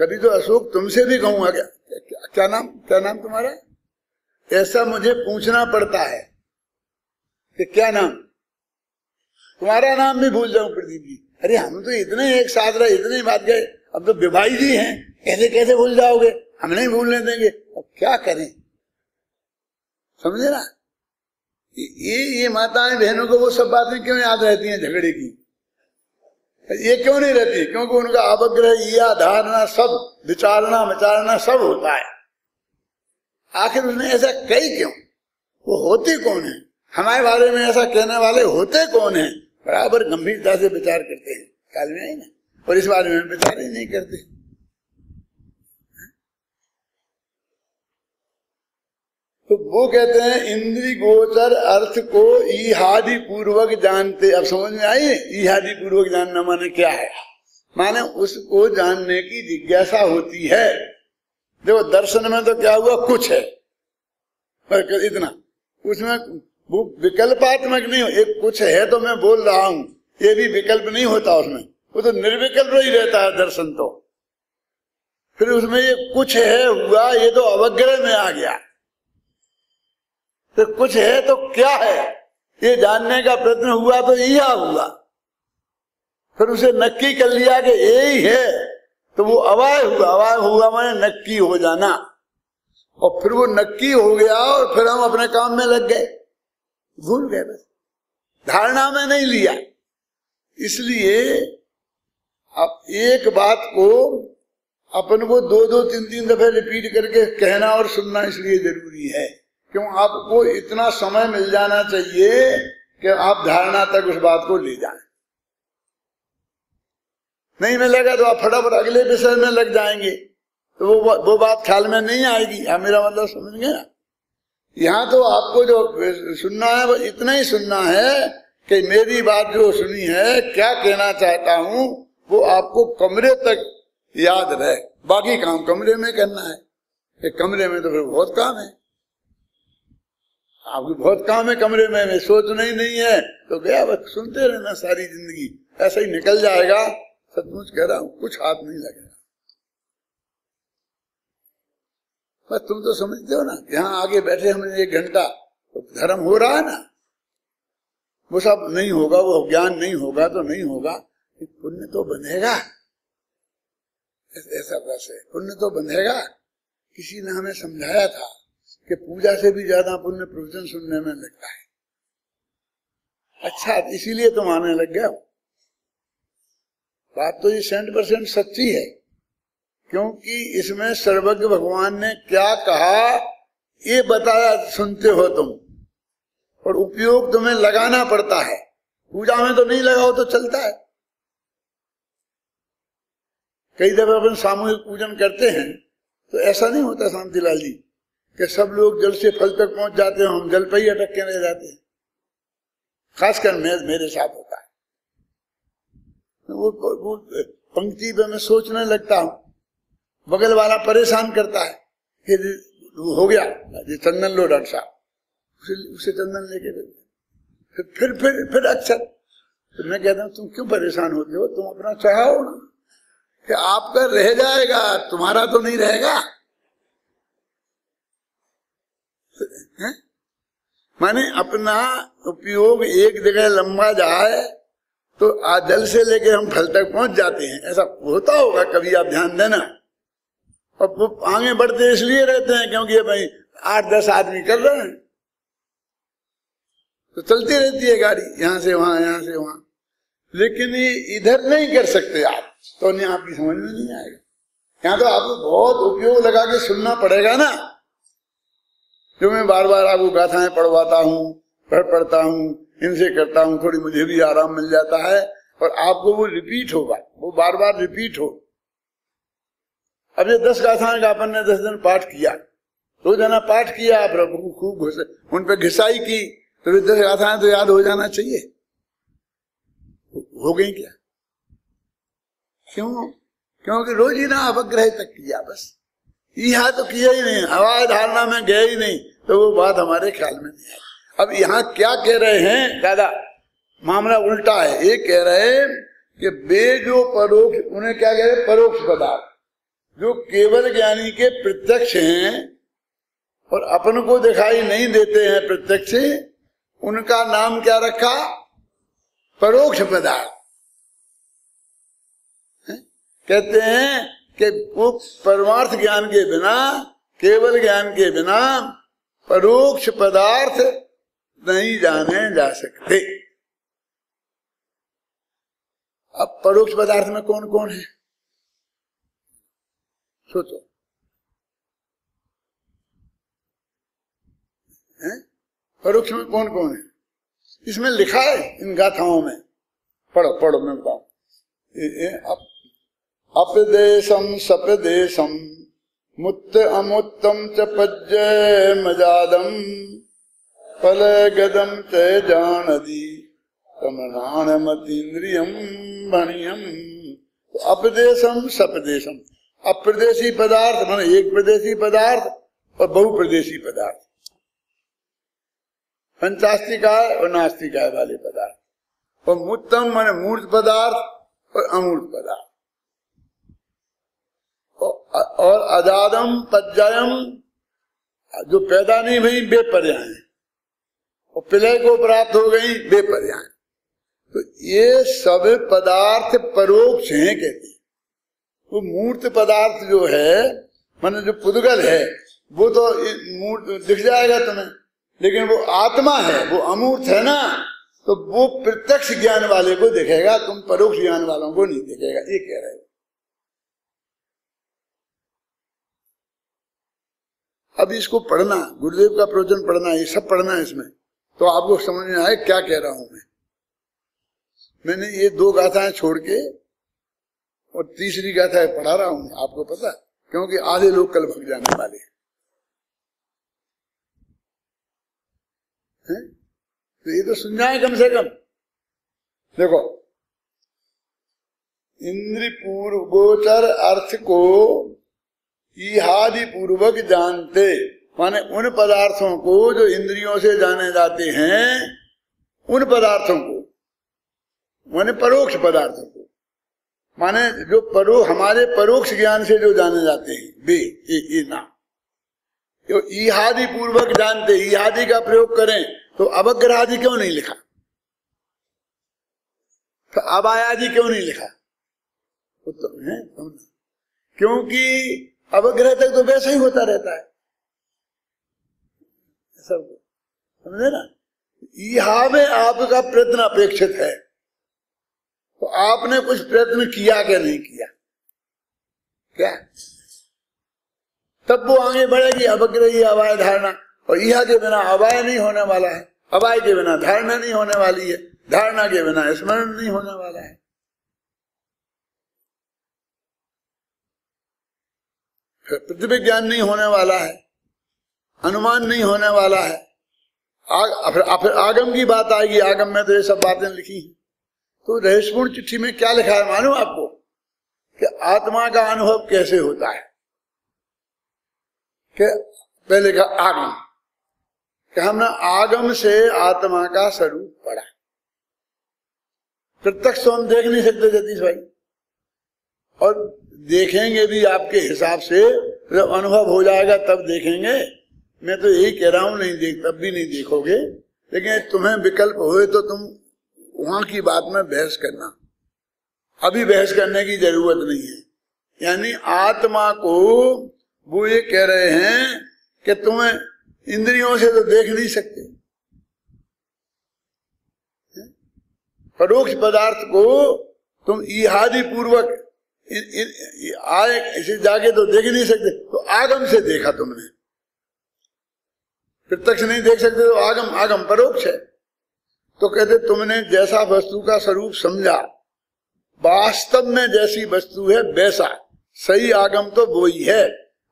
कभी तो अशोक तुमसे भी कहूँगा क्या, क्या क्या नाम क्या नाम तुम्हारा? ऐसा मुझे पूछना पड़ता है कि क्या नाम? तुम्हारा नाम भी भूल जाऊँ प्रदीप जी। अरे हम तो इतने एक साथ रहे इतने बात गए अब तो विवाही जी हैं। कैसे कैसे भूल जाओगे? हम नहीं भूलने देंगे। अब क्या करें? समझे ना? ये ये माताएँ बहनों को वो सब बातें क्यों याद रहती हैं झगड़े की? ये क्यों नहीं रहती? क्योंकि उनका अवग्रह या धारणा सब विचारना विचारना सब होता है। आखिर उसने ऐसा कही क्यों? वो होते कौन है? हमारे बारे में ऐसा कहने वाले होते कौन है? बराबर गंभीरता से विचार करते हैं। काल में आई ना? और इस बारे में विचार ही नहीं करते। तो वो कहते हैं, इंद्री गोचर अर्थ को ईहादि पूर्वक जानते अब समझ में आई? ईहादि पूर्वक जानना माने क्या है? माने उसको जानने की जिज्ञासा होती है। देखो, दर्शन में तो क्या हुआ? कुछ है। पर इतना। उसमें वो विकल्पात्मक नहीं हो। एक कुछ है तो मैं बोल रहा हूँ। ये भी विकल्प नहीं होता उसमें। वो तो निर्विकल्प ही रहता है दर्शन तो। फिर उसमें ये कुछ है, हुआ, ये तो अवग्रह में आ गया। तो कुछ है तो क्या है? ये जानने का प्रयत्न हुआ तो यह हुआ। फिर उसे नक्की कर लिया कि यही है तो वो अवाय हुआ। अवाय हुआ मैंने नक्की हो जाना। और फिर वो नक्की हो गया और फिर हम अपने काम में लग गए। भूल गए बस। धारणा में नहीं लिया। इसलिए अब एक बात को अपन को दो दो तीन तीन दफे रिपीट करके कहना और सुनना इसलिए ज़रूरी है। क्यों? आपको इतना समय मिल जाना चाहिए कि आप धारणा तक उस बात को ले जाए। नहीं मिलेगा तो आप फटाफट अगले विषय में लग जाएँगे। तो वो वो बात ख्याल में नहीं आएगी। आप मेरा मतलब समझ गए यहाँ तो आपको जो सुनना है, वो इतना ही सुनना है कि मेरी बात जो सुनी है, क्या कहना चाहता हूँ, वो आपको कमरे तक याद रहे। बाकी काम कमरे में करना है। कमरे में तो फिर बहुत काम है। आपकी बहुत काम है कमरे में, मैं सोचना ही नहीं है। तो गया बस, सुनते रहना सारी ज़िंदगी। ऐसा ही निकल जाएगा। सचमुच कह रहा हूँ, कुछ हाथ नहीं लगेगा। बस तुम तो समझते हो ना यहाँ आगे बैठे हमने एक घंटा। तो धर्म हो रहा है ना। वो सब नहीं होगा, वो ज्ञान नहीं होगा तो नहीं होगा। पुण्य तो बंधेगा ऐसा वैसे पुण्य तो बंधेगा किसी ने हमें समझाया था। कि पूजा से भी ज़्यादा पुण्य प्रवचन सुनने में लगता है। अच्छा इसीलिए तुम आने लग गया बात तो ये सेंट परसेंट सच्ची है, क्योंकि इसमें सर्वज्ञ भगवान ने क्या कहा, ये बताया सुनते हो तुम। और उपयोग तुम्हें लगाना पड़ता है। पूजा में तो नहीं लगाओ तो चलता है। कई दफे अपन सामूहिक पूजन करते हैं तो ऐसा नहीं होता, शांतिलाल जी। कि सब लोग जल से फल तक पहुँच जाते हैं हम जल पर ही अटक के रह जाते हैं खासकर मैं मेरे साथ होता है। वो, वो पंक्ति पे मैं सोचने लगता हूँ। बगल वाला परेशान करता है। कि हो गया चंदन लो डॉक्टर साहब। उसे, उसे चंदन लेके फिर फिर फिर फिर अक्षर तो मैं कहता हूँ तुम क्यों परेशान होते हो? तुम अपना चाहो ना कि आपका रह जाएगा तुम्हारा तो नहीं रहेगा। माने अपना उपयोग एक जगह लंबा जाए तो जल से लेके हम फल तक पहुँच जाते हैं। ऐसा होता होगा कभी, आप ध्यान देना। और वो आगे बढ़ते इसलिए रहते हैं क्योंकि भाई आठ, दस आदमी कर रहे हैं। तो चलती रहती है गाड़ी, यहाँ से वहाँ, यहाँ से वहाँ। लेकिन इधर नहीं कर सकते आप तो आपकी समझ में नहीं आएगा। यहाँ तो आपको बहुत उपयोग लगा के सुनना पड़ेगा ना। जो मैं बार बार आपको गाथाएँ पढ़वाता हूँ, पढ़, पढ़ता हूँ, इनसे करता हूँ, थोड़ी मुझे भी आराम मिल जाता है और आपको वो रिपीट होगा, वो बार बार रिपीट हो। अब ये दस गाथाएँ का अपन ने दस दिन पाठ किया। रोज़ाना पाठ किया प्रभु खूब घुसे, उन पर घिसाई की तो दस गाथाएँ तो याद हो जाना चाहिए। हो गई क्या? क्यों? क्योंकि रोज ही ना अवग्रह तक किया, बस। यहाँ तो किया ही नहीं हवाई धारणा में गए ही नहीं तो वो बात हमारे ख्याल में नहीं आई। अब यहाँ क्या कह रहे हैं, दादा, मामला उल्टा है। ये कह रहे हैं कि बे जो परोक्ष, उन्हें क्या कह रहे परोक्ष पदार्थ, जो केवल ज्ञानी के प्रत्यक्ष हैं और अपन को दिखाई नहीं देते हैं प्रत्यक्ष, उनका नाम क्या रखा? परोक्ष पदार्थ। कहते हैं कि वो परमार्थ ज्ञान के बिना, केवल ज्ञान के बिना परोक्ष पदार्थ नहीं जाने जा सकते। अब परोक्ष पदार्थ में कौन कौन है? सोचो। परोक्ष में कौन कौन है? इसमें लिखा है इन गाथाओं में। पढ़ो पढ़ो, मैं बताऊ। अपदेशम सपदेशम मुत्त अमुत्तम च पज्जय मजादम फल गदम च जानदी तमनाणमतीन्द्रियम भणियम तो अपदेशम सपदेशम अप्रदेशी पदार्थ मान एक प्रदेशी पदार्थ और बहुप्रदेशी पदार्थ। पंचास्तिकाय और नास्तिकाय वाले पदार्थ। और मुत्तम मान मूर्त पदार्थ और अमूर्त पदार्थ। और अजादम पज्जायम जो पैदा नहीं हुई बेपर्याय और पिलय को प्राप्त हो गई बेपर्याय तो ये सब पदार्थ परोक्ष हैं, कहते वो मूर्त पदार्थ जो है, मान जो पुदगल है, वो तो मूर्त दिख जाएगा तुम्हें, लेकिन वो आत्मा है, वो अमूर्त है ना तो वो प्रत्यक्ष ज्ञान वाले को देखेगा, तुम परोक्ष ज्ञान वालों को नहीं देखेगा, ये कह रहे हो। अब इसको पढ़ना, गुरुदेव का प्रवचन पढ़ना, ये सब पढ़ना है इसमें। तो आपको समझ में आए क्या कह रहा हूँ मैं। मैंने ये दो गाथाएँ छोड़ के और तीसरी गाथा पढ़ा रहा हूँ, आपको पता, क्योंकि आधे लोग कल भग जाने वाले हैं। तो ये तो सुन जाए कम से कम। देखो इंद्र पूर्व गोचर अर्थ को इहादि पूर्वक जानते। माने उन पदार्थों को जो इंद्रियों से जाने जाते हैं, उन पदार्थों को, माने परोक्ष पदार्थों को। माने जो परो, हमारे परोक्ष ज्ञान से जो जाने जाते हैं बे ये ना जो इहादि पूर्वक जानते, इहादि का प्रयोग करें तो अवग्रहादि क्यों नहीं लिखा? तो अबायादि क्यों नहीं लिखा? तो है क्योंकि अवग्रह तक तो वैसे ही होता रहता है। सब समझे ना? यहाँ में आपका प्रयत्न अपेक्षित है। तो आपने कुछ प्रयत्न किया क्या नहीं किया? क्या? तब वो आगे बढ़ेगी, अवग्रही अवाय धारणा। और यह के बिना अवाय नहीं होने वाला है। अवाय के बिना धारणा नहीं होने वाली है। धारणा के बिना स्मरण नहीं होने वाला है। पृथ्वी ज्ञान नहीं होने वाला है अनुमान नहीं होने वाला है। आग, फिर आगम की बात आएगी आगम में तो ये सब बातें लिखी हैं। तो रहस्यपूर्ण चिट्ठी में क्या लिखा है मालूम आपको? कि आत्मा का अनुभव कैसे होता है? कि पहले का आगम। कि हमने आगम से आत्मा का स्वरूप पढ़ा। प्रत्यक्ष तो हम देख नहीं सकते जतीश भाई। और देखेंगे भी आपके हिसाब से, जब अनुभव हो जाएगा तब देखेंगे। मैं तो यही कह रहा हूँ, नहीं देख, तब भी नहीं देखोगे। लेकिन तुम्हें विकल्प हुए तो तुम वहाँ की बात में बहस करना। अभी बहस करने की ज़रूरत नहीं है। यानी आत्मा को, वो ये कह रहे हैं कि तुम्हें इंद्रियों से तो देख नहीं सकते। परोक्ष पदार्थ को तुम इहादी पूर्वक आए इसे जाके तो देख नहीं सकते। तो आगम से देखा तुमने। प्रत्यक्ष नहीं देख सकते तो आगम आगम परोक्ष है। तो कहते तुमने जैसा वस्तु का स्वरूप समझा वास्तव में जैसी वस्तु है वैसा। सही आगम तो वो ही है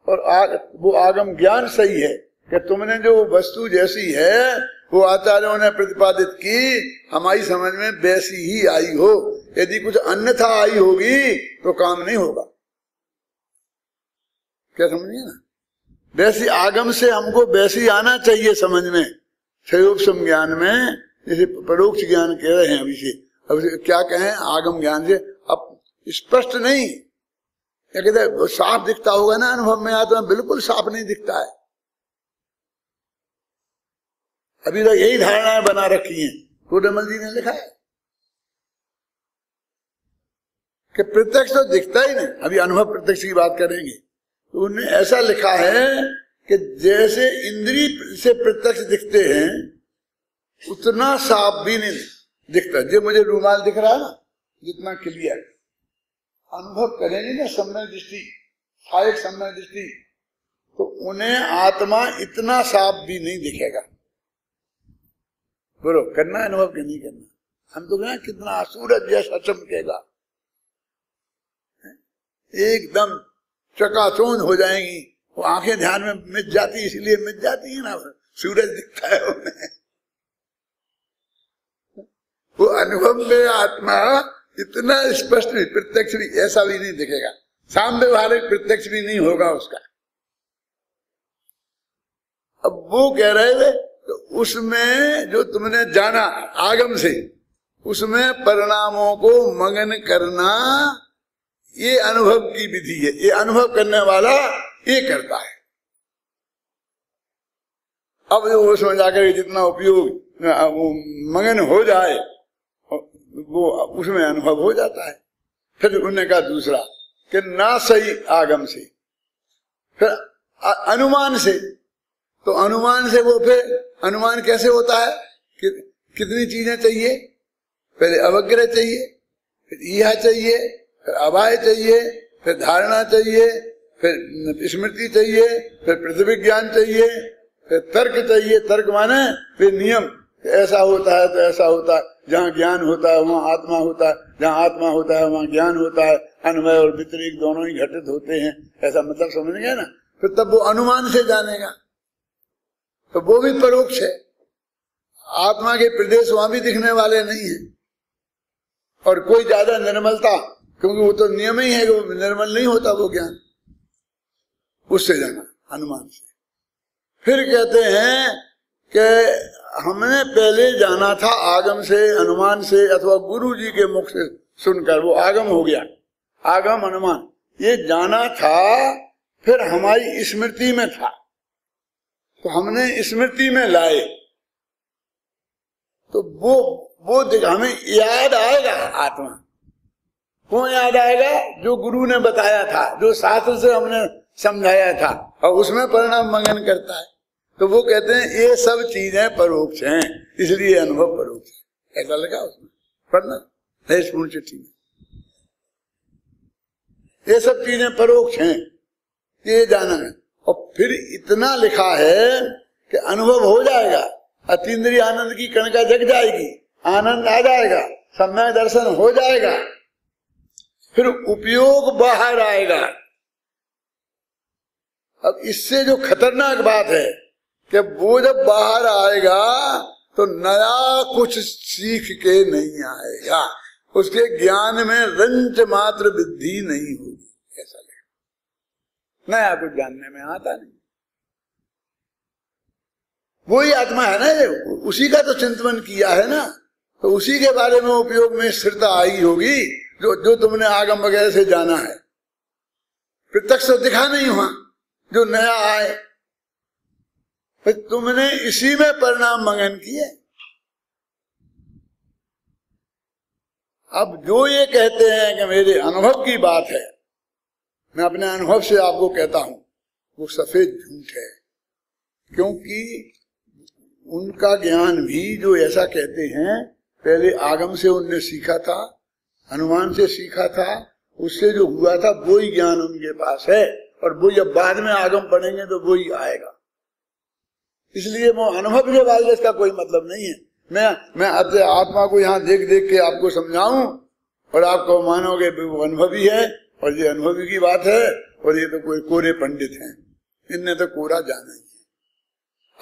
और आग, वो आगम ज्ञान सही है कि तुमने जो वस्तु जैसी है वो आचार्यों ने प्रतिपादित की हमारी समझ में वैसी ही आई हो। यदि कुछ अन्यथा आई होगी तो काम नहीं होगा। क्या समझिए ना? वैसी आगम से हमको वैसी आना चाहिए समझ में। सहयोग ज्ञान में जैसे परोक्ष ज्ञान कह रहे हैं अभी से। अब क्या कहें? आगम ज्ञान से। अब स्पष्ट नहीं। क्या कहते हैं साफ़ दिखता होगा ना अनुभव में, आत्मा बिल्कुल साफ़ नहीं दिखता है। अभी तक यही धारणाएँ बना रखी हैं। टोडमल जी ने लिखा है। कि प्रत्यक्ष तो दिखता ही नहीं। अभी अनुभव प्रत्यक्ष की बात करेंगे। तो उन्होंने ऐसा लिखा है कि जैसे इंद्री से प्रत्यक्ष दिखते हैं, उतना साफ़ भी नहीं दिखता। जो मुझे रूमाल दिख रहा है ना, जितना क्लियर। अनुभव करेंगे ना समय दृष्टि सहायक समय दृष्टि तो उन्हें आत्मा इतना साफ़ भी नहीं दिखेगा। बोलो, करना अनुभव के नहीं करना? हम तो कहें कितना सूरज जैसा चमकेगा। एकदम चकाचौंध हो जाएँगी। वो आँखें ध्यान में मिट जाती, इसलिए मिट जाती है ना। सूरज दिखता है उन्हें। वो अनुभव में आत्मा इतना स्पष्ट प्रत्यक्ष भी, ऐसा भी नहीं दिखेगा। साम व्यवहारिक प्रत्यक्ष भी नहीं होगा उसका। अब वो कह रहे थे तो उसमें जो तुमने जाना आगम से, उसमें परिणामों को मगन करना ये अनुभव की विधि है। ये अनुभव करने वाला ये करता है। अब जो उसमें जाकर जितना उपयोग मगन हो जाए, वो उसमें अनुभव हो जाता है। फिर उन्होंने कहा दूसरा कि ना सही आगम से, फिर अनुमान से। तो अनुमान से वो फिर, अनुमान कैसे होता है? कि कितनी चीज़ें चाहिए? पहले अवग्रह चाहिए, फिर यह चाहिए फिर अभाय चाहिए, फिर धारणा चाहिए, फिर स्मृति चाहिए, फिर पृथ्वी ज्ञान चाहिए, फिर तर्क चाहिए। तर्क माने फिर नियम। ऐसा होता है तो ऐसा होता है। जहाँ ज्ञान होता है, वहाँ आत्मा होता है। जहाँ आत्मा होता है, वहाँ ज्ञान होता है। अनुभव और वितरिक दोनों ही घटित होते हैं। ऐसा मतलब समझ गया ना? फिर तब वो अनुमान से जानेगा। तो वो भी परोक्ष है। आत्मा के प्रदेश वहाँ भी दिखने वाले नहीं है। और कोई ज़्यादा निर्मलता क्योंकि वो तो नियम ही है कि वो निर्मल नहीं होता वो ज्ञान। उससे जाना, हनुमान से। फिर कहते हैं कि हमने पहले जाना था आगम से अनुमान से अथवा गुरु जी के मुख से सुनकर, वो आगम हो गया। आगम अनुमान ये जाना था, फिर हमारी स्मृति में था। तो हमने स्मृति में लाए। तो वो वो हमें याद आएगा आत्मा। कौन याद आएगा? जो गुरु ने बताया था, जो शास्त्र से हमने समझाया था, और उसमें परिणाम मंगन करता है। तो वो कहते हैं, ये सब चीज़ें परोक्ष हैं, इसलिए अनुभव परोक्ष है। ऐसा लगा उसमें। पढ़ना इस चिट्ठी में। ये सब चीज़ें परोक्ष हैं, ये जाना है। और फिर इतना लिखा है कि अनुभव हो जाएगा, अतीन्द्रिय आनंद की कणका जग जाएगी, आनंद आ जाएगा समय दर्शन हो जाएगा। फिर उपयोग बाहर आएगा। अब इससे जो खतरनाक बात है कि वो जब बाहर आएगा तो नया कुछ सीख के नहीं आएगा। उसके ज्ञान में रंच मात्र वृद्धि नहीं होगी, ऐसा लगेगा नया कुछ जानने में आता नहीं। वही आत्मा है ना ये, उसी का तो चिंतन किया है ना तो उसी के बारे में उपयोग में स्थिरता आई होगी। जो जो तुमने आगम वगैरह से जाना है। प्रत्यक्ष तो दिखा नहीं हुआ, जो नया आए। फिर तुमने इसी में परिणाम मंगन किए। अब जो ये कहते हैं कि मेरे अनुभव की बात है, मैं अपने अनुभव से आपको कहता हूँ, वो सफ़ेद झूठ है। क्योंकि उनका ज्ञान भी जो ऐसा कहते हैं, पहले आगम से उनने सीखा था हनुमान से सीखा था, उससे जो हुआ था, वो ही ज्ञान उनके पास है। और वो जब बाद में आगम पढ़ेंगे तो वो ही आएगा। इसलिए वो अनुभव के बाद इसका कोई मतलब नहीं है। मैं मैं अपने आत्मा को यहाँ देख देख के आपको समझाऊं, और आपको मानोगे वो अनुभवी है, और ये अनुभवी की बात है, और ये तो कोई कोरे पंडित हैं। इनने तो कोरा जाना ही है।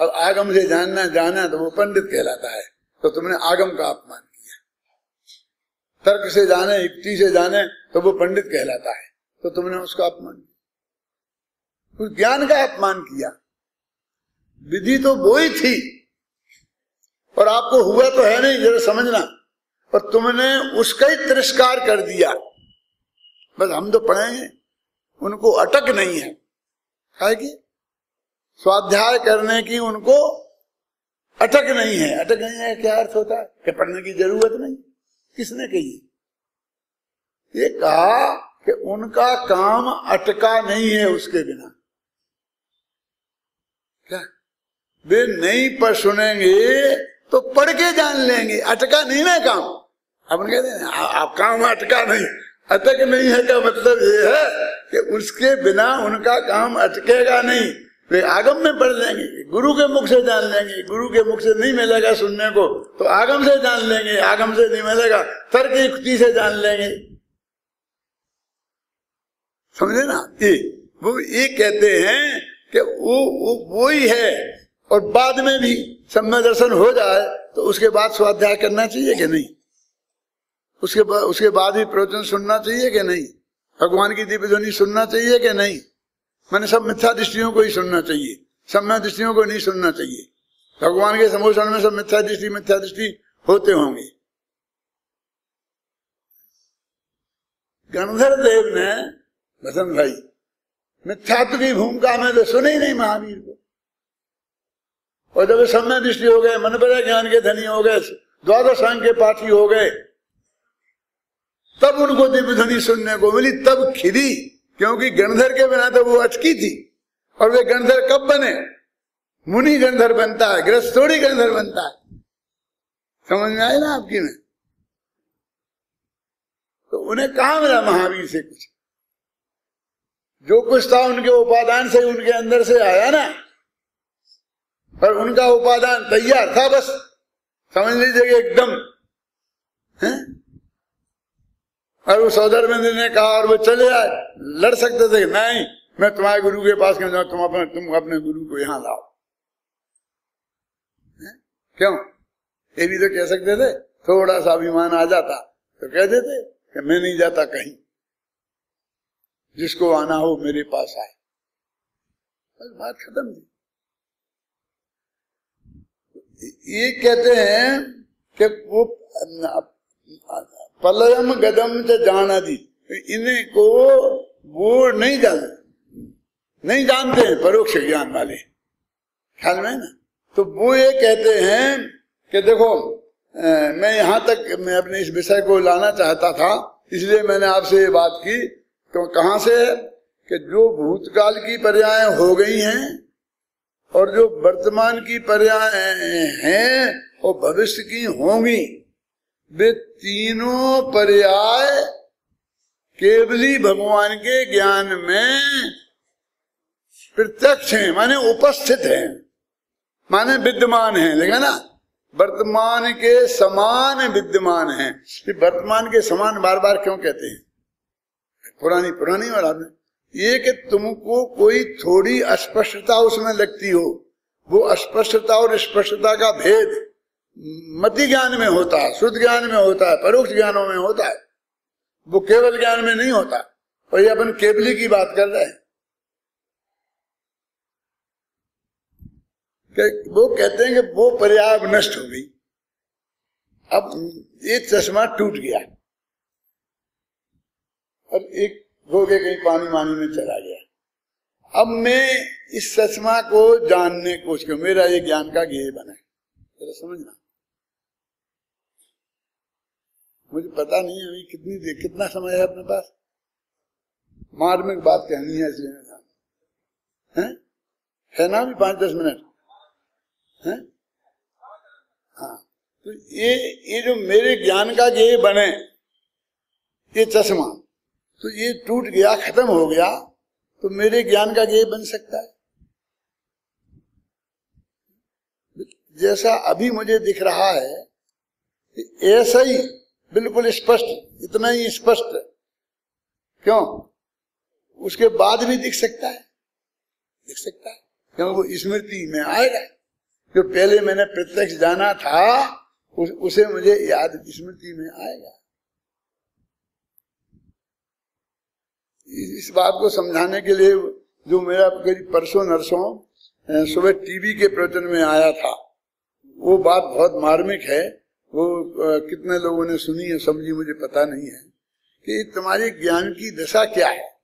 अब आगम से जानना, जाना तो वो पंडित कहलाता है। तो तुमने आगम का अपमान तर्क से जाने, युक्ति से जाने तो वो पंडित कहलाता है। तो तुमने उसका अपमान उस ज्ञान का अपमान किया। विधि तो वो ही थी। और आपको हुआ तो है नहीं, जरा समझना। और तुमने उसका ही तिरस्कार कर दिया। बस हम तो पढ़ेंगे उनको अटक नहीं है। है कि? स्वाध्याय करने की उनको अटक नहीं है। अटक नहीं है क्या अर्थ होता है? कि पढ़ने की ज़रूरत नहीं। किसने कही? ये कहा कि उनका काम अटका नहीं है उसके बिना। क्या? वे नहीं पर सुनेंगे तो पढ़ के जान लेंगे। अटका नहीं ना काम। अपन कहते हैं आप काम अटका नहीं। अटक नहीं है का मतलब ये है कि उसके बिना उनका काम अटकेगा नहीं। वे आगम में पढ़ लेंगे, गुरु के मुख से जान लेंगे, गुरु के मुख से नहीं मिलेगा सुनने को तो आगम से जान लेंगे, आगम से नहीं मिलेगा, तर्क युक्ति से जान लेंगे। समझे ना? ये, वो ये कहते हैं कि वो वो वो ही है, और बाद में भी समय दर्शन हो जाए तो उसके बाद स्वाध्याय करना चाहिए कि नहीं? उसके बाद उसके बाद ही प्रवचन सुनना चाहिए कि नहीं? भगवान की दिव्य ध्वनि सुनना चाहिए कि नहीं? मैंने सब मिथ्या दृष्टियों को ही सुनना चाहिए। समय दृष्टियों को नहीं सुनना चाहिए। भगवान के समोषण में सब मिथ्या दृष्टि मिथ्या दृष्टि होते होंगे। गणधर देव ने, बसंत भाई, मिथ्यात्व की भूमिका में तो सुने ही नहीं महावीर को। और जब समय दृष्टि हो गए मन पर ज्ञान के धनी हो गए, द्वादश अंग के पाठी हो गए, तब उनको दिव्य ध्वनि सुनने को मिली, तब खिली। क्योंकि गणधर के बिना तो वो अटकी थी। और वे गणधर कब बने? मुनि गणधर बनता है ग्रस्त थोड़ी गणधर बनता है। समझ में आए ना आपकी में तो उन्हें कहा मिला महावीर से कुछ? जो कुछ था उनके उपादान से उनके अंदर से आया ना। और उनका उपादान तैयार था बस। समझ लीजिए एकदम, है? और वो सौदर मंदिर ने कहा, और वो चले आए। लड़ सकते थे नहीं? मैं तुम्हारे गुरु के पास क्यों जाऊँ? तुम अपने तुम अपने गुरु को यहाँ लाओ। क्यों? ये भी तो कह सकते थे, थोड़ा सा अभिमान आ जाता। तो कह देते कि मैं नहीं जाता कहीं। जिसको आना हो मेरे पास आए। बस बात खत्म थी। ये कहते हैं कि वो पलयम गदम च जाना दी इन्हें को वो नहीं जानते नहीं जानते हैं, परोक्ष ज्ञान वाले। ख्याल में ना? तो वो ये कहते हैं कि देखो मैं यहाँ तक, मैं अपने इस विषय को लाना चाहता था, इसलिए मैंने आपसे ये बात की। तो कहाँ से कि जो भूतकाल की पर्याय हो गई हैं, और जो वर्तमान की पर्याय हैं, वो भविष्य की होंगी। वे तीनों पर्याय केवली भगवान के ज्ञान में प्रत्यक्ष हैं, माने उपस्थित हैं, माने विद्यमान हैं, लेकिन ना, वर्तमान के समान विद्यमान हैं। वर्तमान के समान बार बार क्यों कहते हैं? पुरानी पुरानी और आपने। ये कि तुमको कोई थोड़ी अस्पष्टता उसमें लगती हो, वो अस्पष्टता और स्पष्टता का भेद। मति ज्ञान में होता है, शुद्ध ज्ञान में होता है, परोक्ष ज्ञानों में होता है। वो केवल ज्ञान में नहीं होता, और ये अपन केवली की बात कर रहे हैं। वो कहते हैं कि वो पर्याय नष्ट हो गई। अब ये चश्मा टूट गया। और एक हो के कहीं पानी मानी में चला गया। अब मैं इस चश्मा को जानने को उसको मेरा ये ज्ञान का गेय बना जरा समझना। मुझे पता नहीं अभी कितनी देर, कितना समय है अपने पास। मार्मिक बात कहनी है इसलिए है? है ना भी पाँच दस मिनट? है? हाँ तो ये ये जो मेरे ज्ञान का गेय बने, ये चश्मा तो ये टूट गया, खत्म हो गया तो मेरे ज्ञान का गेय बन सकता है? जैसा अभी मुझे दिख रहा है, ऐसा ही बिल्कुल स्पष्ट इतना ही स्पष्ट। क्यों? उसके बाद भी दिख सकता है। दिख सकता है। क्यों? वो स्मृति में आएगा। जो पहले मैंने प्रत्यक्ष जाना था उस, उसे मुझे याद स्मृति में आएगा। इस बात को समझाने के लिए जो मेरा करीब परसों नरसों सुबह टीवी के प्रवचन में आया था वो बात बहुत मार्मिक है। वो कितने लोगों ने सुनी है समझी मुझे पता नहीं है, कि तुम्हारे ज्ञान की दशा क्या है?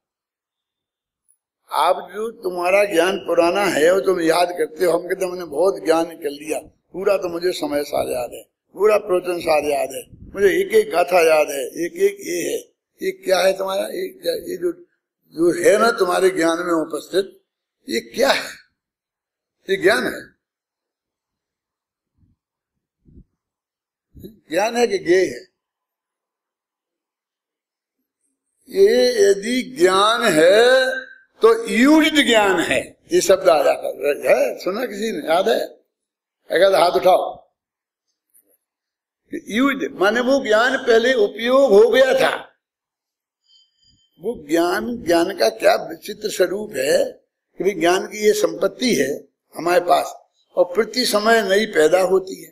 आप जो तुम्हारा ज्ञान पुराना है, वो तुम याद करते हो। हम कहते हमने बहुत ज्ञान कर लिया। पूरा तो मुझे समय सार याद है। पूरा प्रवचन सार याद है। मुझे एक एक गाथा याद है। एक एक ये है। ये क्या है तुम्हारा? एक ये जो जो है ना तुम्हारे ज्ञान में उपस्थित, ये क्या है? ये ज्ञान है। ज्ञान है कि ज्ञेय है? ये यदि ज्ञान है तो यूज़ ज्ञान है। ये शब्द आ जाता है। सुना किसी ने? याद है? अगर हाथ उठाओ। यूज़ माने वो ज्ञान पहले उपयोग हो गया था। वो ज्ञान ज्ञान का क्या विचित्र स्वरूप है कि ज्ञान की ये संपत्ति है हमारे पास और प्रति समय नई पैदा होती है।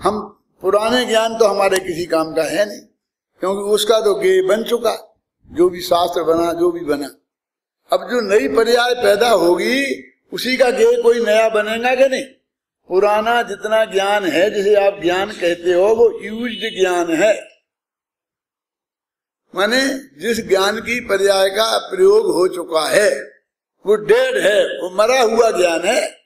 हम पुराने ज्ञान तो हमारे किसी काम का है नहीं, क्योंकि उसका तो गे बन चुका, जो भी शास्त्र बना, जो भी बना। अब जो नई पर्याय पैदा होगी, उसी का गे कोई नया बनेगा क्या नहीं? पुराना जितना ज्ञान है, जिसे आप ज्ञान कहते हो, वो यूज़ ज्ञान है। माने जिस ज्ञान की पर्याय का प्रयोग हो चुका है, वो डेड है, वो मरा हुआ ज्ञान है।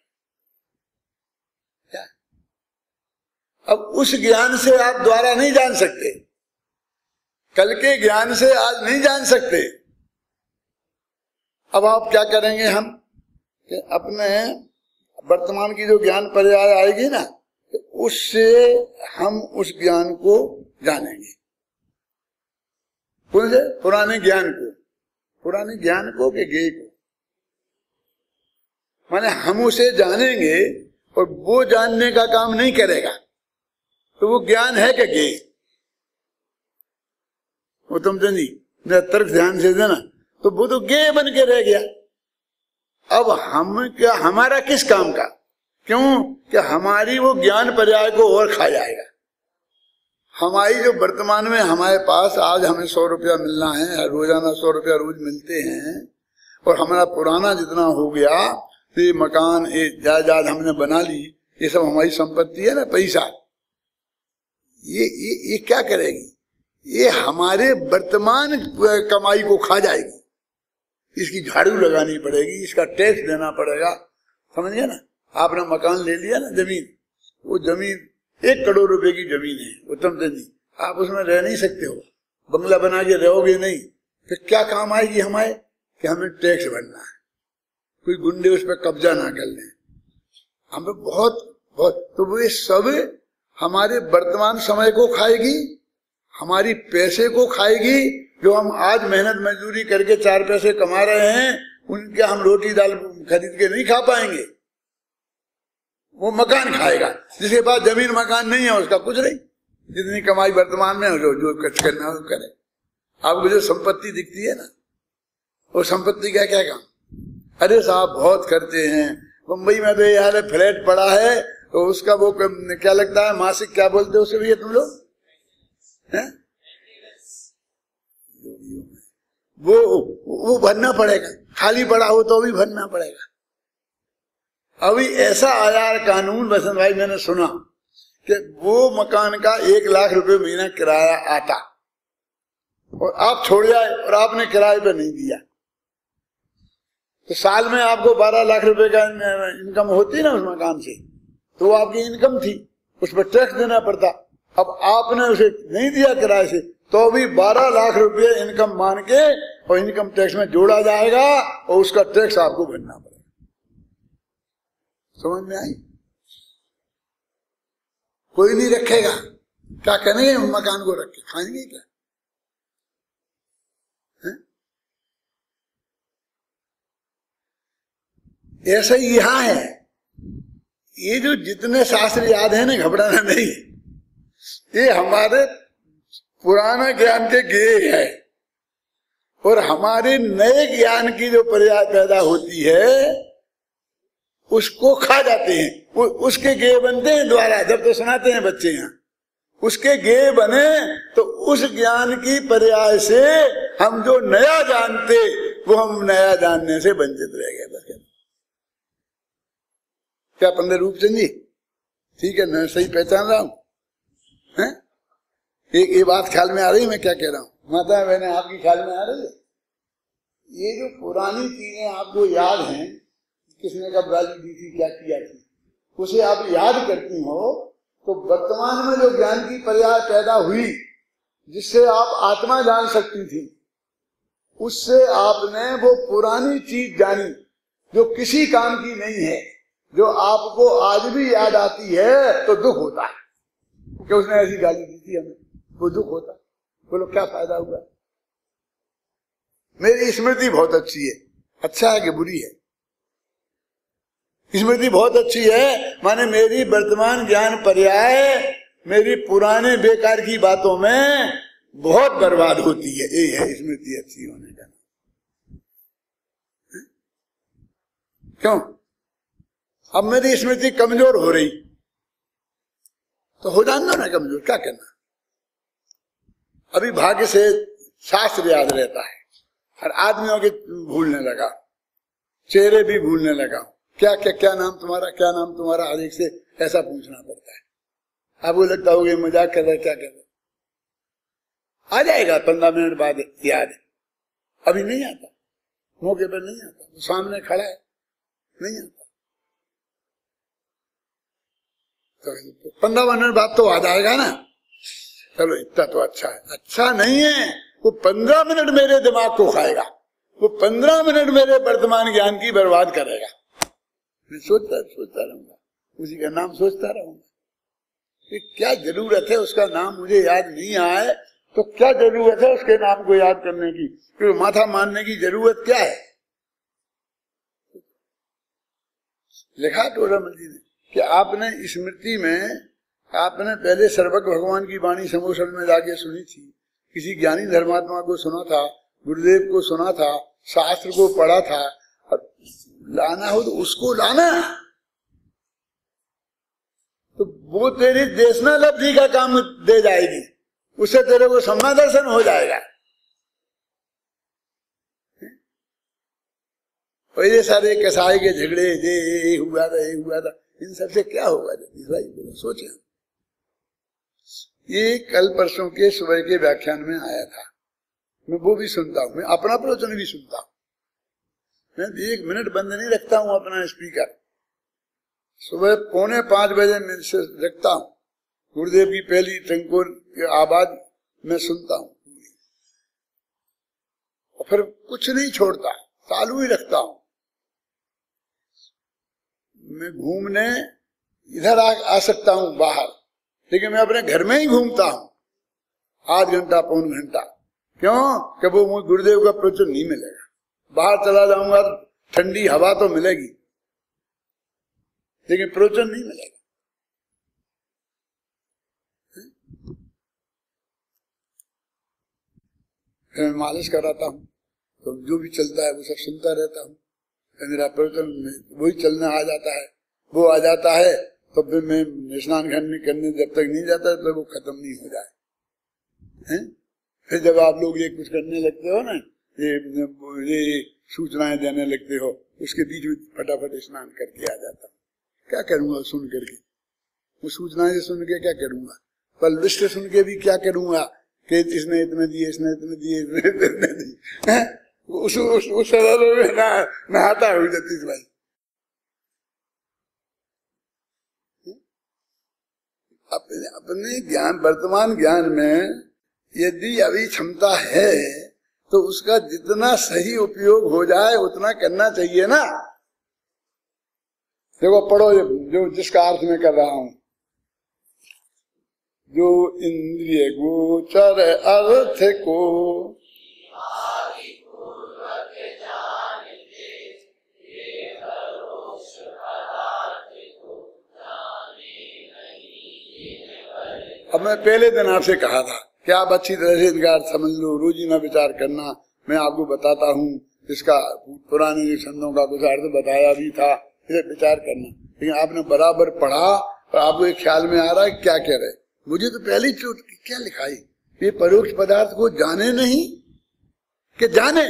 अब उस ज्ञान से आप द्वारा नहीं जान सकते। कल के ज्ञान से आज नहीं जान सकते। अब आप क्या करेंगे हम? कि अपने वर्तमान की जो ज्ञान पर्याय आएगी ना उससे हम उस ज्ञान को जानेंगे। कौन से? पुराने ज्ञान को। पुराने ज्ञान को के गे को। माने हम उसे जानेंगे और वो जानने का काम नहीं करेगा। तो वो ज्ञान है क्या गे वो तुम जी मेरा तर्क ध्यान से देना। तो वो तो गे बन के रह गया। अब हम क्या, हमारा किस काम का? क्यों? कि हमारी वो ज्ञान पर्याय को और खा जाएगा। हमारी जो वर्तमान में हमारे पास आज हमें सौ रुपया मिलना है रोज़ाना सौ रुपया रोज मिलते हैं, और हमारा पुराना जितना हो गया तो ये मकान, ये जायदाद हमने बना ली, ये सब हमारी संपत्ति है ना, पैसा। ये ये ये क्या करेगी? ये हमारे वर्तमान कमाई को खा जाएगी। इसकी झाड़ू लगानी पड़ेगी, इसका टैक्स देना पड़ेगा। समझ ना? आपने मकान ले लिया ना, ज़मीन। वो ज़मीन, एक करोड़ रुपए की ज़मीन है, उत्तम चंद आप उसमें रह नहीं सकते हो। बंगला बना के रहोगे नहीं। फिर क्या काम आएगी हमारे? कि हमें टैक्स भरना है। कोई गुंडे उस पर कब्जा ना कर लें। हमें बहुत बहुत तो वो सब हमारे वर्तमान समय को खाएगी, हमारी पैसे को खाएगी, जो हम आज मेहनत मजदूरी करके चार पैसे कमा रहे हैं, उनके हम रोटी दाल खरीद के नहीं खा पाएँगे। वो मकान खाएगा। जिसके पास ज़मीन मकान नहीं है, उसका कुछ नहीं। जितनी कमाई वर्तमान में जो जो कुछ करना हो करे। आपको जो संपत्ति दिखती है ना। वो संपत्ति का क्या काम? अरे साहब, बहुत करते हैं। मुंबई में तो यार फ्लैट पड़ा है तो उसका वो क्या लगता है? मासिक क्या बोलते हो उसे भैया तुम लोग? वो वो भरना पड़ेगा। खाली पड़ा हो तो भी भरना पड़ेगा। अभी ऐसा आया कानून बसंत भाई, मैंने सुना कि वो मकान का एक लाख रुपए महीना किराया आता। और आप छोड़ जाए, और आपने किराए पे नहीं दिया। तो साल में आपको बारह लाख रुपए का इनकम होती ना उस मकान से? तो आपकी इनकम थी उस पर टैक्स देना पड़ता। अब आपने उसे नहीं दिया किराए से तो भी बारह लाख रुपए इनकम मान के और इनकम टैक्स में जोड़ा जाएगा और उसका टैक्स आपको भरना पड़ेगा। समझ में आई? कोई नहीं रखेगा। क्या करेंगे? मकान को रखे खाएँगे क्या? ऐसा यहाँ है। ये जो जितने शास्त्र याद है ना, घबराना नहीं। ये हमारे पुराना ज्ञान के गे है। और हमारे नए ज्ञान की जो पर्याय पैदा होती है, उसको खा जाते हैं। वो उसके गे बनते हैं द्वारा, जब तो सुनाते हैं बच्चे यहाँ। उसके गे बने तो उस ज्ञान की पर्याय से हम जो नया जानते, वो हम नया जानने से वंचित रह गए क्या पंडित रूपचंद जी? ठीक है, मैं सही पहचान रहा हूँ। एक, ये बात ख्याल में आ रही है, मैं क्या कह रहा हूँ? माता बहने आपकी ख्याल में आ रही है? ये जो पुरानी चीज़ें आपको याद हैं, किसने कब राज़ी दी थी क्या किया थी? उसे आप याद करती हो तो वर्तमान में जो ज्ञान की पर्याय पैदा हुई, जिससे आप आत्मा जान सकती थी, उससे आपने वो पुरानी चीज़ जानी, जो किसी काम की नहीं है। जो आपको आज भी याद आती है तो दुख होता है। कि उसने ऐसी गाली दी थी हमें? वो दुख होता है। बोलो, क्या फ़ायदा हुआ? मेरी स्मृति बहुत अच्छी है। अच्छा है कि बुरी है? स्मृति बहुत अच्छी है। माने मेरी वर्तमान ज्ञान पर्याय, मेरी पुराने बेकार की बातों में बहुत बर्बाद होती है। ये है स्मृति अच्छी होने का। क्यों? अब मेरी स्मृति कमज़ोर हो रही। तो हो जाना ना कमज़ोर, क्या करना अभी भाग्य से शास्त्र याद रहता है। हर आदमियों के भूलने लगा। चेहरे भी भूलने लगा। क्या क्या क्या नाम तुम्हारा, क्या नाम तुम्हारा? हर एक से ऐसा पूछना पड़ता है। आपको लगता होगा मज़ाक कर रहे क्या कर रहे आ जाएगा, पंद्रह मिनट बाद याद अभी नहीं आता। मौके पर नहीं आता। सामने खड़ा है। नहीं आता। तो पंद्रह मिनट बाद तो आ जाएगा ना। चलो, इतना तो अच्छा है। अच्छा नहीं है, वो पंद्रह मिनट मेरे दिमाग को खाएगा। वो पंद्रह मिनट मेरे वर्तमान ज्ञान की बर्बाद करेगा। मैं सोचता सोचता रहूँगा। उसी का नाम सोचता रहूँगा। क्या ज़रूरत है, उसका नाम मुझे याद नहीं आए तो क्या ज़रूरत है उसके नाम को याद करने की? क्योंकि माथा मानने की ज़रूरत क्या है? लिखा टोरामल जी ने। कि आपने स्मृति में, आपने पहले सर्वक भगवान की वाणी समोसन में जाके सुनी थी। किसी ज्ञानी धर्मात्मा को सुना था, गुरुदेव को सुना था, शास्त्र को पढ़ा था और लाना हो तो उसको लाना। तो वो तेरी देशना लब्धि का काम दे जाएगी। उससे तेरे को सम्मा दर्शन हो जाएगा। और सारे कसाई के झगड़े ये हुआ था ये हुआ था। इन सबसे क्या होगा? जगदीश भाई सोचे ये कल परसों के सुबह के व्याख्यान में आया था। मैं वो भी सुनता हूँ, मैं अपना प्रवचन भी सुनता हूँ। मैं एक मिनट बंद नहीं रखता हूँ अपना स्पीकर सुबह पौने पाँच बजे मैं से रखता हूँ। गुरुदेव की पहली टंकोर की आवाज़ मैं सुनता हूँ। फिर कुछ नहीं छोड़ता, चालू ही रखता हूँ। मैं घूमने इधर आ, आ सकता हूँ बाहर लेकिन मैं अपने घर में ही घूमता हूँ। आध घंटा पौन घंटा। क्यों? कि मुझे गुरुदेव का प्रचुर नहीं मिलेगा। बाहर चला जाऊँगा तो ठंडी हवा तो मिलेगी लेकिन प्रवचन नहीं मिलेगा। फिर मैं मालिश कराता हूँ तो जो भी चलता है वो सब सुनता रहता हूँ। मेरा प्रवचन वही चलना आ जाता है। वो आ जाता है तो फिर मैं स्नान करने करने जब तक नहीं जाता, तब तो वो खत्म नहीं हो जाए। हैं? फिर जब आप लोग ये कुछ करने लगते हो ना, ये ये सूचनाएँ देने लगते हो, उसके बीच में फटाफट स्नान करके आ जाता क्या करूँगा सुन करके? वो सूचनाएँ सुन के क्या करूँगा? पर लिस्ट सुन के भी क्या करूँगा? कि इसने इतने दिए, इसने इतने दिए इसने इतने दिए। उस उस उस में नहाता हुई जतीश भाई। अपने अपने ज्ञान, वर्तमान ज्ञान में यदि अभी क्षमता है तो उसका जितना सही उपयोग हो जाए, उतना करना चाहिए ना। देखो, पढ़ो जो, जिसका अर्थ में कर रहा हूँ। जो इंद्रिय गोचर अर्थ को अब मैं पहले दिन आपसे कहा था कि आप अच्छी तरह से इनका समझ लो, रोजी ना विचार करना। मैं आपको बताता हूँ, इसका पुराने छंदों का कुछ अर्थ बताया भी था, इसे विचार करना। लेकिन आपने बराबर पढ़ा और आपको एक ख्याल में आ रहा है क्या कह रहे मुझे तो पहली चोट क्या लिखाई? ये परोक्ष पदार्थ को जाने नहीं? कि जाने?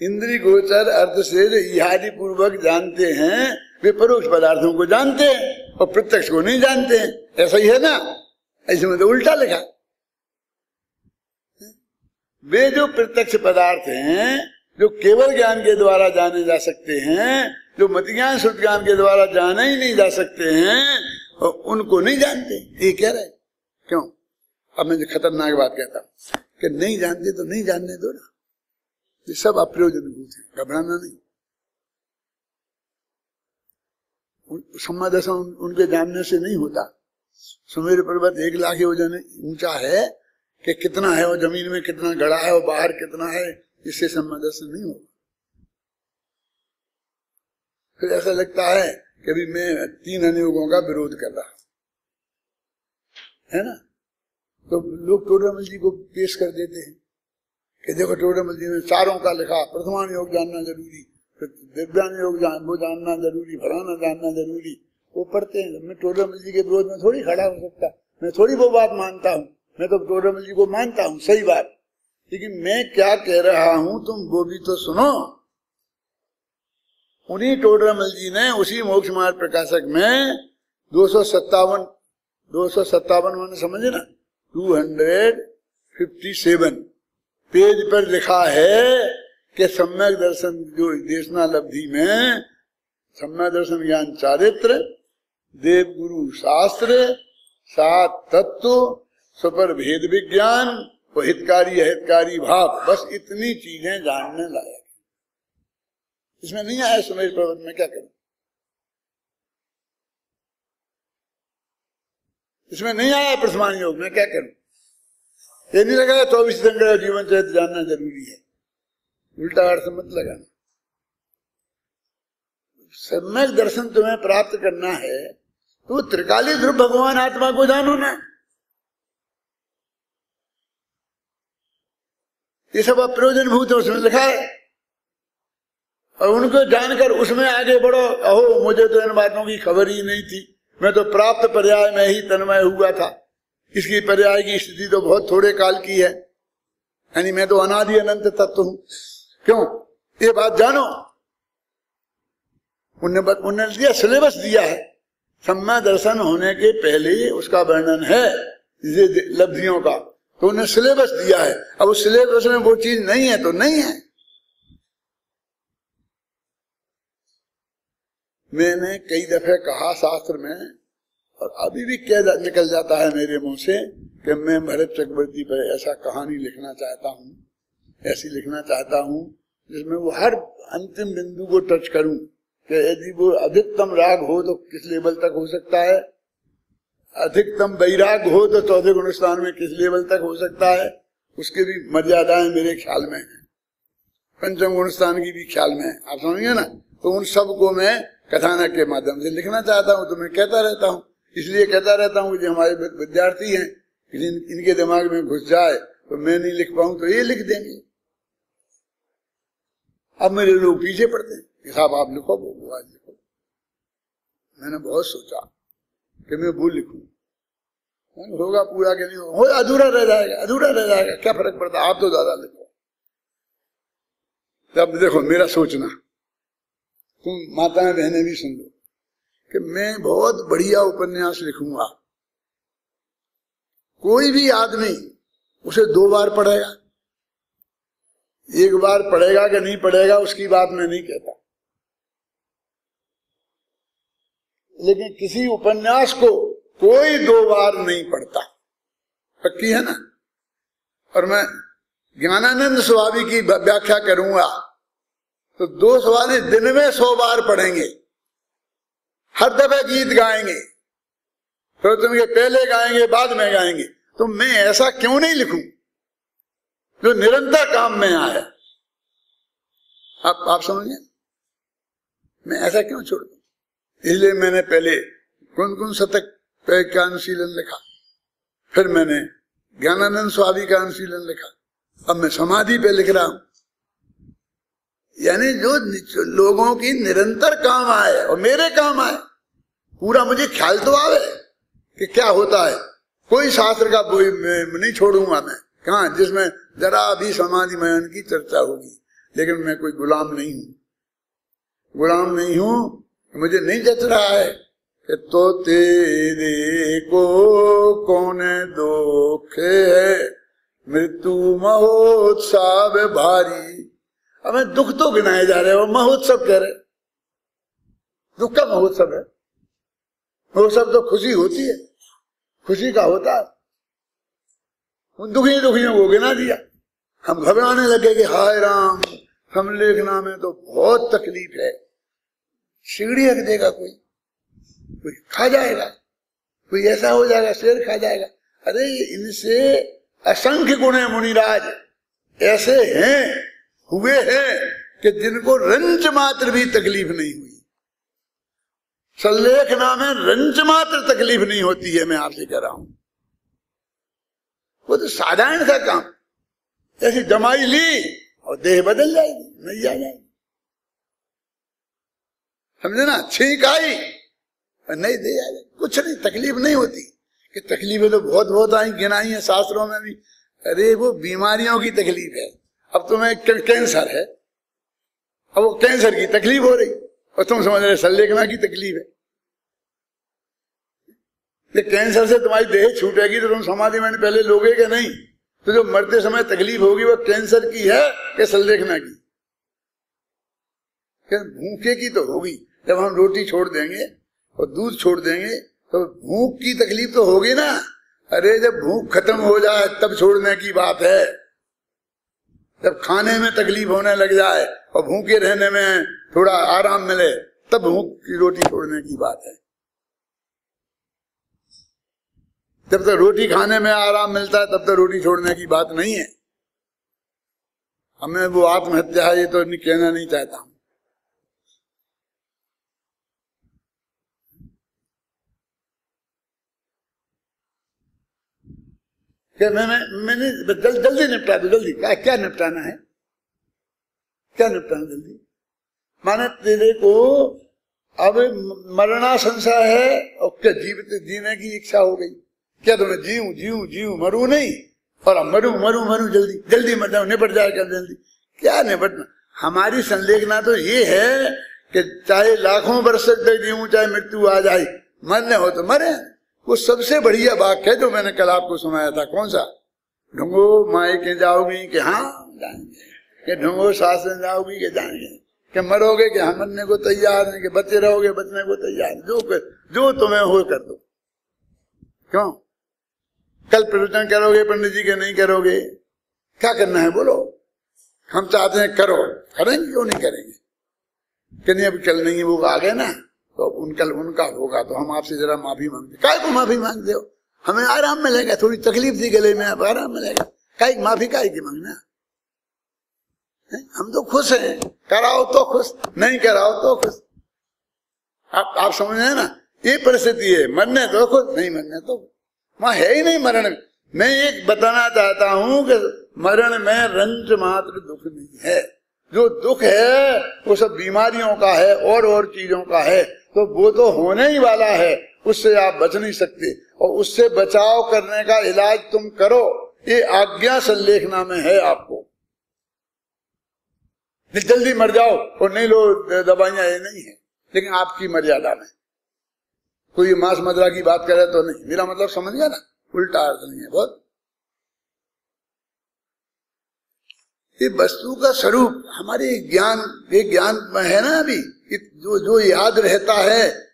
इंद्री गोचर अर्थ से इहादी पूर्वक जानते हैं, वे परोक्ष पदार्थों को जानते हैं और प्रत्यक्ष को नहीं जानते हैं। ऐसा ही है ना? ऐसे में तो उल्टा लिखा। वे जो प्रत्यक्ष पदार्थ हैं, जो केवल ज्ञान के द्वारा जाने जा सकते हैं, जो मत ज्ञान शुद्ध ज्ञान के द्वारा जाने ही नहीं जा सकते हैं और उनको नहीं जानते। ये कह रहे क्यों? अब मैं खतरनाक बात कहता हूँ कि नहीं जानते तो नहीं जानने दो ना। ये सब अप्रयोजन भूत है, घबराना नहीं। दशा उनके जानने से नहीं होता। सुमेर पर्वत एक लाख वज़न ऊँचा है कि कितना है वो ज़मीन में कितना गड़ा है और बाहर कितना है इससे सम्मा दर्शन नहीं होगा। फिर ऐसा लगता है कि अभी मैं तीन अनुयोगों का विरोध कर रहा है। ना? तो लोग टोडरमल जी को पेश कर देते हैं कि देखो टोडरमल जी ने चारों का लिखा प्रथमान योग जानना ज़रूरी दिव्यांग योग जान, वो जानना ज़रूरी फलाना जानना ज़रूरी। वो पढ़ते हैं। मैं टोडरमल जी के विरोध में थोड़ी खड़ा हो सकता। मैं थोड़ी वो बात मानता हूँ। मैं तो टोडरमल जी को मानता हूँ, सही बात। लेकिन मैं क्या कह रहा हूँ, तुम वो भी तो सुनो। उन्हीं टोडरमल जी ने उसी मोक्ष मार्ग प्रकाशक में दो सौ सत्तावन, दो सौ सत्तावन मैंने समझे ना? Two hundred fifty seven page पर लिखा है कि सम्यक दर्शन जो देशना लब्धि में, सम्यक दर्शन ज्ञान चारित्र देव गुरु शास्त्र, सात तत्व, सुपर भेद विज्ञान और हितकारी, अहितकारी भाव, बस इतनी चीज़ें जानने लायक इसमें नहीं आया सुमेश पर्वत, में क्या करूँ? इसमें नहीं आया प्रसमान योग, में क्या करूँ? ये नहीं लगा चौबीस का जीवन चरित्र जानना ज़रूरी है। उल्टा अर्थ मत लगाना। सम्यक दर्शन तुम्हें प्राप्त करना है तो त्रिकाली ध्रुव भगवान आत्मा को जानो ना। ये सब अप्रयोजन भूत है, उसमें लिखा है। और उनको जानकर उसमें आगे बढ़ो, अहो, मुझे तो इन बातों की खबर ही नहीं थी। मैं तो प्राप्त पर्याय में ही तन्मय हुआ था। इसकी पर्याय की स्थिति तो बहुत थोड़े काल की है। यानी मैं तो अनादि अनंत तत्व हूँ। क्यों? ये बात जानो। उन्होंने दिया सिलेबस दिया है। सम्मा दर्शन होने के पहले उसका वर्णन है ये लब्धियों का। तो उन्हें सिलेबस दिया है। अब उस सिलेबस में वो चीज़ नहीं है तो नहीं है। मैंने कई दफे कहा शास्त्र में और अभी भी कह जा, निकल जाता है मेरे मुँह से कि मैं भरत चक्रवर्ती पर ऐसा कहानी लिखना चाहता हूँ ऐसी लिखना चाहता हूँ जिसमें वो हर अंतिम बिंदु को टच करूँ। कि यदि वो अधिकतम राग हो तो किस लेवल तक हो सकता है? अधिकतम वैराग हो तो चौथे गुण स्थान में किस लेवल तक हो सकता है? उसके भी मर्यादाएँ मेरे ख्याल में है। पंचम गुण स्थान की भी ख्याल में आप समझिए ना? तो उन सबको मैं कथानक के माध्यम से लिखना चाहता हूँ तो मैं कहता रहता हूँ। इसलिए कहता रहता हूँ जो हमारे विद्यार्थी हैं इनके दिमाग में घुस जाए तो मैं नहीं लिख पाऊँ तो ये लिख देंगे। अब मेरे लोग पीछे पड़ते हैं। साहब आप लिखो वो आज लिखो मैंने बहुत सोचा कि मैं वो लिखू। होगा पूरा कि नहीं हो, अधूरा रह जाएगा, अधूरा रह जाएगा। क्या फ़र्क पड़ता? आप तो ज़्यादा लिखो। तब देखो, मेरा सोचना, तुम माताएँ बहने भी सुन लो, कि मैं बहुत बढ़िया उपन्यास लिखूँगा। कोई भी आदमी उसे दो बार पढ़ेगा। एक बार पढ़ेगा कि नहीं पढ़ेगा, उसकी बात मैं नहीं कहता। लेकिन किसी उपन्यास को कोई दो बार नहीं पढ़ता। पक्की है ना? और मैं ज्ञानानंद स्वामी की व्याख्या करूँगा तो दो सवाल दिन में सौ बार पढ़ेंगे। हर दफे गीत गाएँगे। फिर तुम ये पहले गाएँगे, बाद में गाएँगे। तो मैं ऐसा क्यों नहीं लिखूं? जो निरंतर काम में आया। आप आप समझिए? मैं ऐसा क्यों छोड़? दू इसलिए मैंने पहले कौन कौन शतक का अनुशीलन लिखा? फिर मैंने ज्ञानानंद स्वामी का अनुशीलन लिखा। अब मैं समाधि पे लिख रहा हूँ। यानी जो लोगों की निरंतर काम आए और मेरे काम आए, पूरा मुझे ख्याल तो आवे कि क्या होता है। कोई शास्त्र का कोई नहीं छोड़ूँगा मैं। कहा? जिसमें जरा भी समाधि मयन की चर्चा होगी। लेकिन मैं कोई गुलाम नहीं हूँ। गुलाम नहीं हूँ मुझे नहीं जच रहा है। कि तो तेरे को कौन दुख है? मृत्यु महोत्सव भारी। हमें दुख तो गिनाए जा रहे हो महोत्सव कह रहे दुख का महोत्सव है। महोत्सव तो खुशी होती है। खुशी का होता है उन दुखी दुखियों को गिना दिया। हम घबराने लगे कि हाय राम, हम लेखना में तो बहुत तकलीफ़ है। सीढ़ी रख देगा कोई। कोई खा जाएगा। कोई ऐसा हो जाएगा, शेर खा जाएगा। अरे, इनसे असंख्य गुण है मुनिराज। ऐसे हैं, हुए हैं, कि जिनको रंज मात्र भी तकलीफ़ नहीं हुई। संलेखना में रंज मात्र तकलीफ़ नहीं होती है, मैं आपसे कह रहा हूँ। वो तो साधारण सा काम। ऐसी जमाई ली, और देह बदल जाएगी नहीं आ जाएगी। समझे ना छींक आई और नहीं दे जाए कुछ नहीं, तकलीफ़ नहीं होती। कि तकलीफें तो बहुत बहुत आई, गिनाई है शास्त्रों में भी। अरे, वो बीमारियों की तकलीफ़ है। अब तुम्हें कैंसर है। अब वो कैंसर की तकलीफ़ हो रही। और तुम समझ रहे संलेखना की तकलीफ़ है। कैंसर से तुम्हारी देह छूटेगी तो तुम समाधि में पहले लोगे कि नहीं? तो जो मरते समय तकलीफ़ होगी, वो कैंसर की है कि संलेखना की? भूखे की तो होगी। जब हम रोटी छोड़ देंगे और दूध छोड़ देंगे तो भूख की तकलीफ़ तो होगी ना। अरे, जब भूख खत्म हो जाए, तब छोड़ने की बात है। जब खाने में तकलीफ़ होने लग जाए और भूखे रहने में थोड़ा आराम मिले, तब भूख की रोटी छोड़ने की बात है। जब तक तो रोटी खाने में आराम मिलता है, तब तक तो रोटी छोड़ने की बात नहीं है। हमें वो आत्महत्या है, ये तो कहना नहीं चाहता। हूँ क्या मैंने मैंने जल, जल्दी निपटा दो जल्दी। क्या क्या निपटाना है? क्या निपटाना जल्दी? माने तेरे को अब मरना संशय है और क्या जीवित जीने की इच्छा हो गई? क्या तुम्हें जीव जीव जीव मरू नहीं? और अब मरू मरू मरू जल्दी जल्दी मर जाओ निपट जाए क्या जल्दी? क्या निपटना? हमारी संलेखना तो ये है कि चाहे लाखों वर्ष तक जीव चाहे मृत्यु आ जाए मरने हो तो मरे। वो सबसे बढ़िया वाक्य है जो मैंने कल आपको सुनाया था, कौन सा? ढूंगो माए के जाओगी कि हाँ जाएँगे, कि ढूंगो सास में जाओगी कि जाएँगे, कि मरोगे कि हम मरने को तैयार है कि बचे रहोगे, बचने को तैयार जो कर, जो तुम्हें हो कर दो। क्यों? कल प्रवचन करोगे, पंडित जी के नहीं करोगे, क्या करना है बोलो? हम चाहते हैं करो, करेंगे क्यों नहीं करेंगे? कि नहीं अभी कल नहीं, वो आ गए ना। तो उनका उनका होगा तो हम आपसे जरा माफ़ी मांगते। काय को माफ़ी मांगते हो? हमें आराम मिलेगा, थोड़ी तकलीफ़ थी गले में, अब आराम मिलेगा। काय माफ़ी काय की मांगना? हम तो खुश हैं। कराओ तो खुश, नहीं कराओ तो खुश। आप आप समझ रहे ना? ये परिस्थिति है, मरने तो खुश, नहीं मरने तो वहाँ है ही नहीं मरण। मैं एक बताना चाहता हूँ कि मरण में रंज मात्र दुख नहीं है। जो दुख है, वो सब बीमारियों का है और और चीज़ों का है। तो वो तो होने ही वाला है, उससे आप बच नहीं सकते। और उससे बचाव करने का इलाज तुम करो, ये आज्ञा संलेखना में है आपको। जल्दी मर जाओ, और नहीं लो, दवाइयाँ ये नहीं है, लेकिन आपकी मर्यादा में। कोई मांस मदरा की बात करे तो नहीं। मेरा मतलब समझ गया ना? उल्टा अर्थ नहीं है, बहुत। ये वस्तु का स्वरूप, हमारे ज्ञान, ये ज्ञान में है ना अभी? जो जो याद रहता है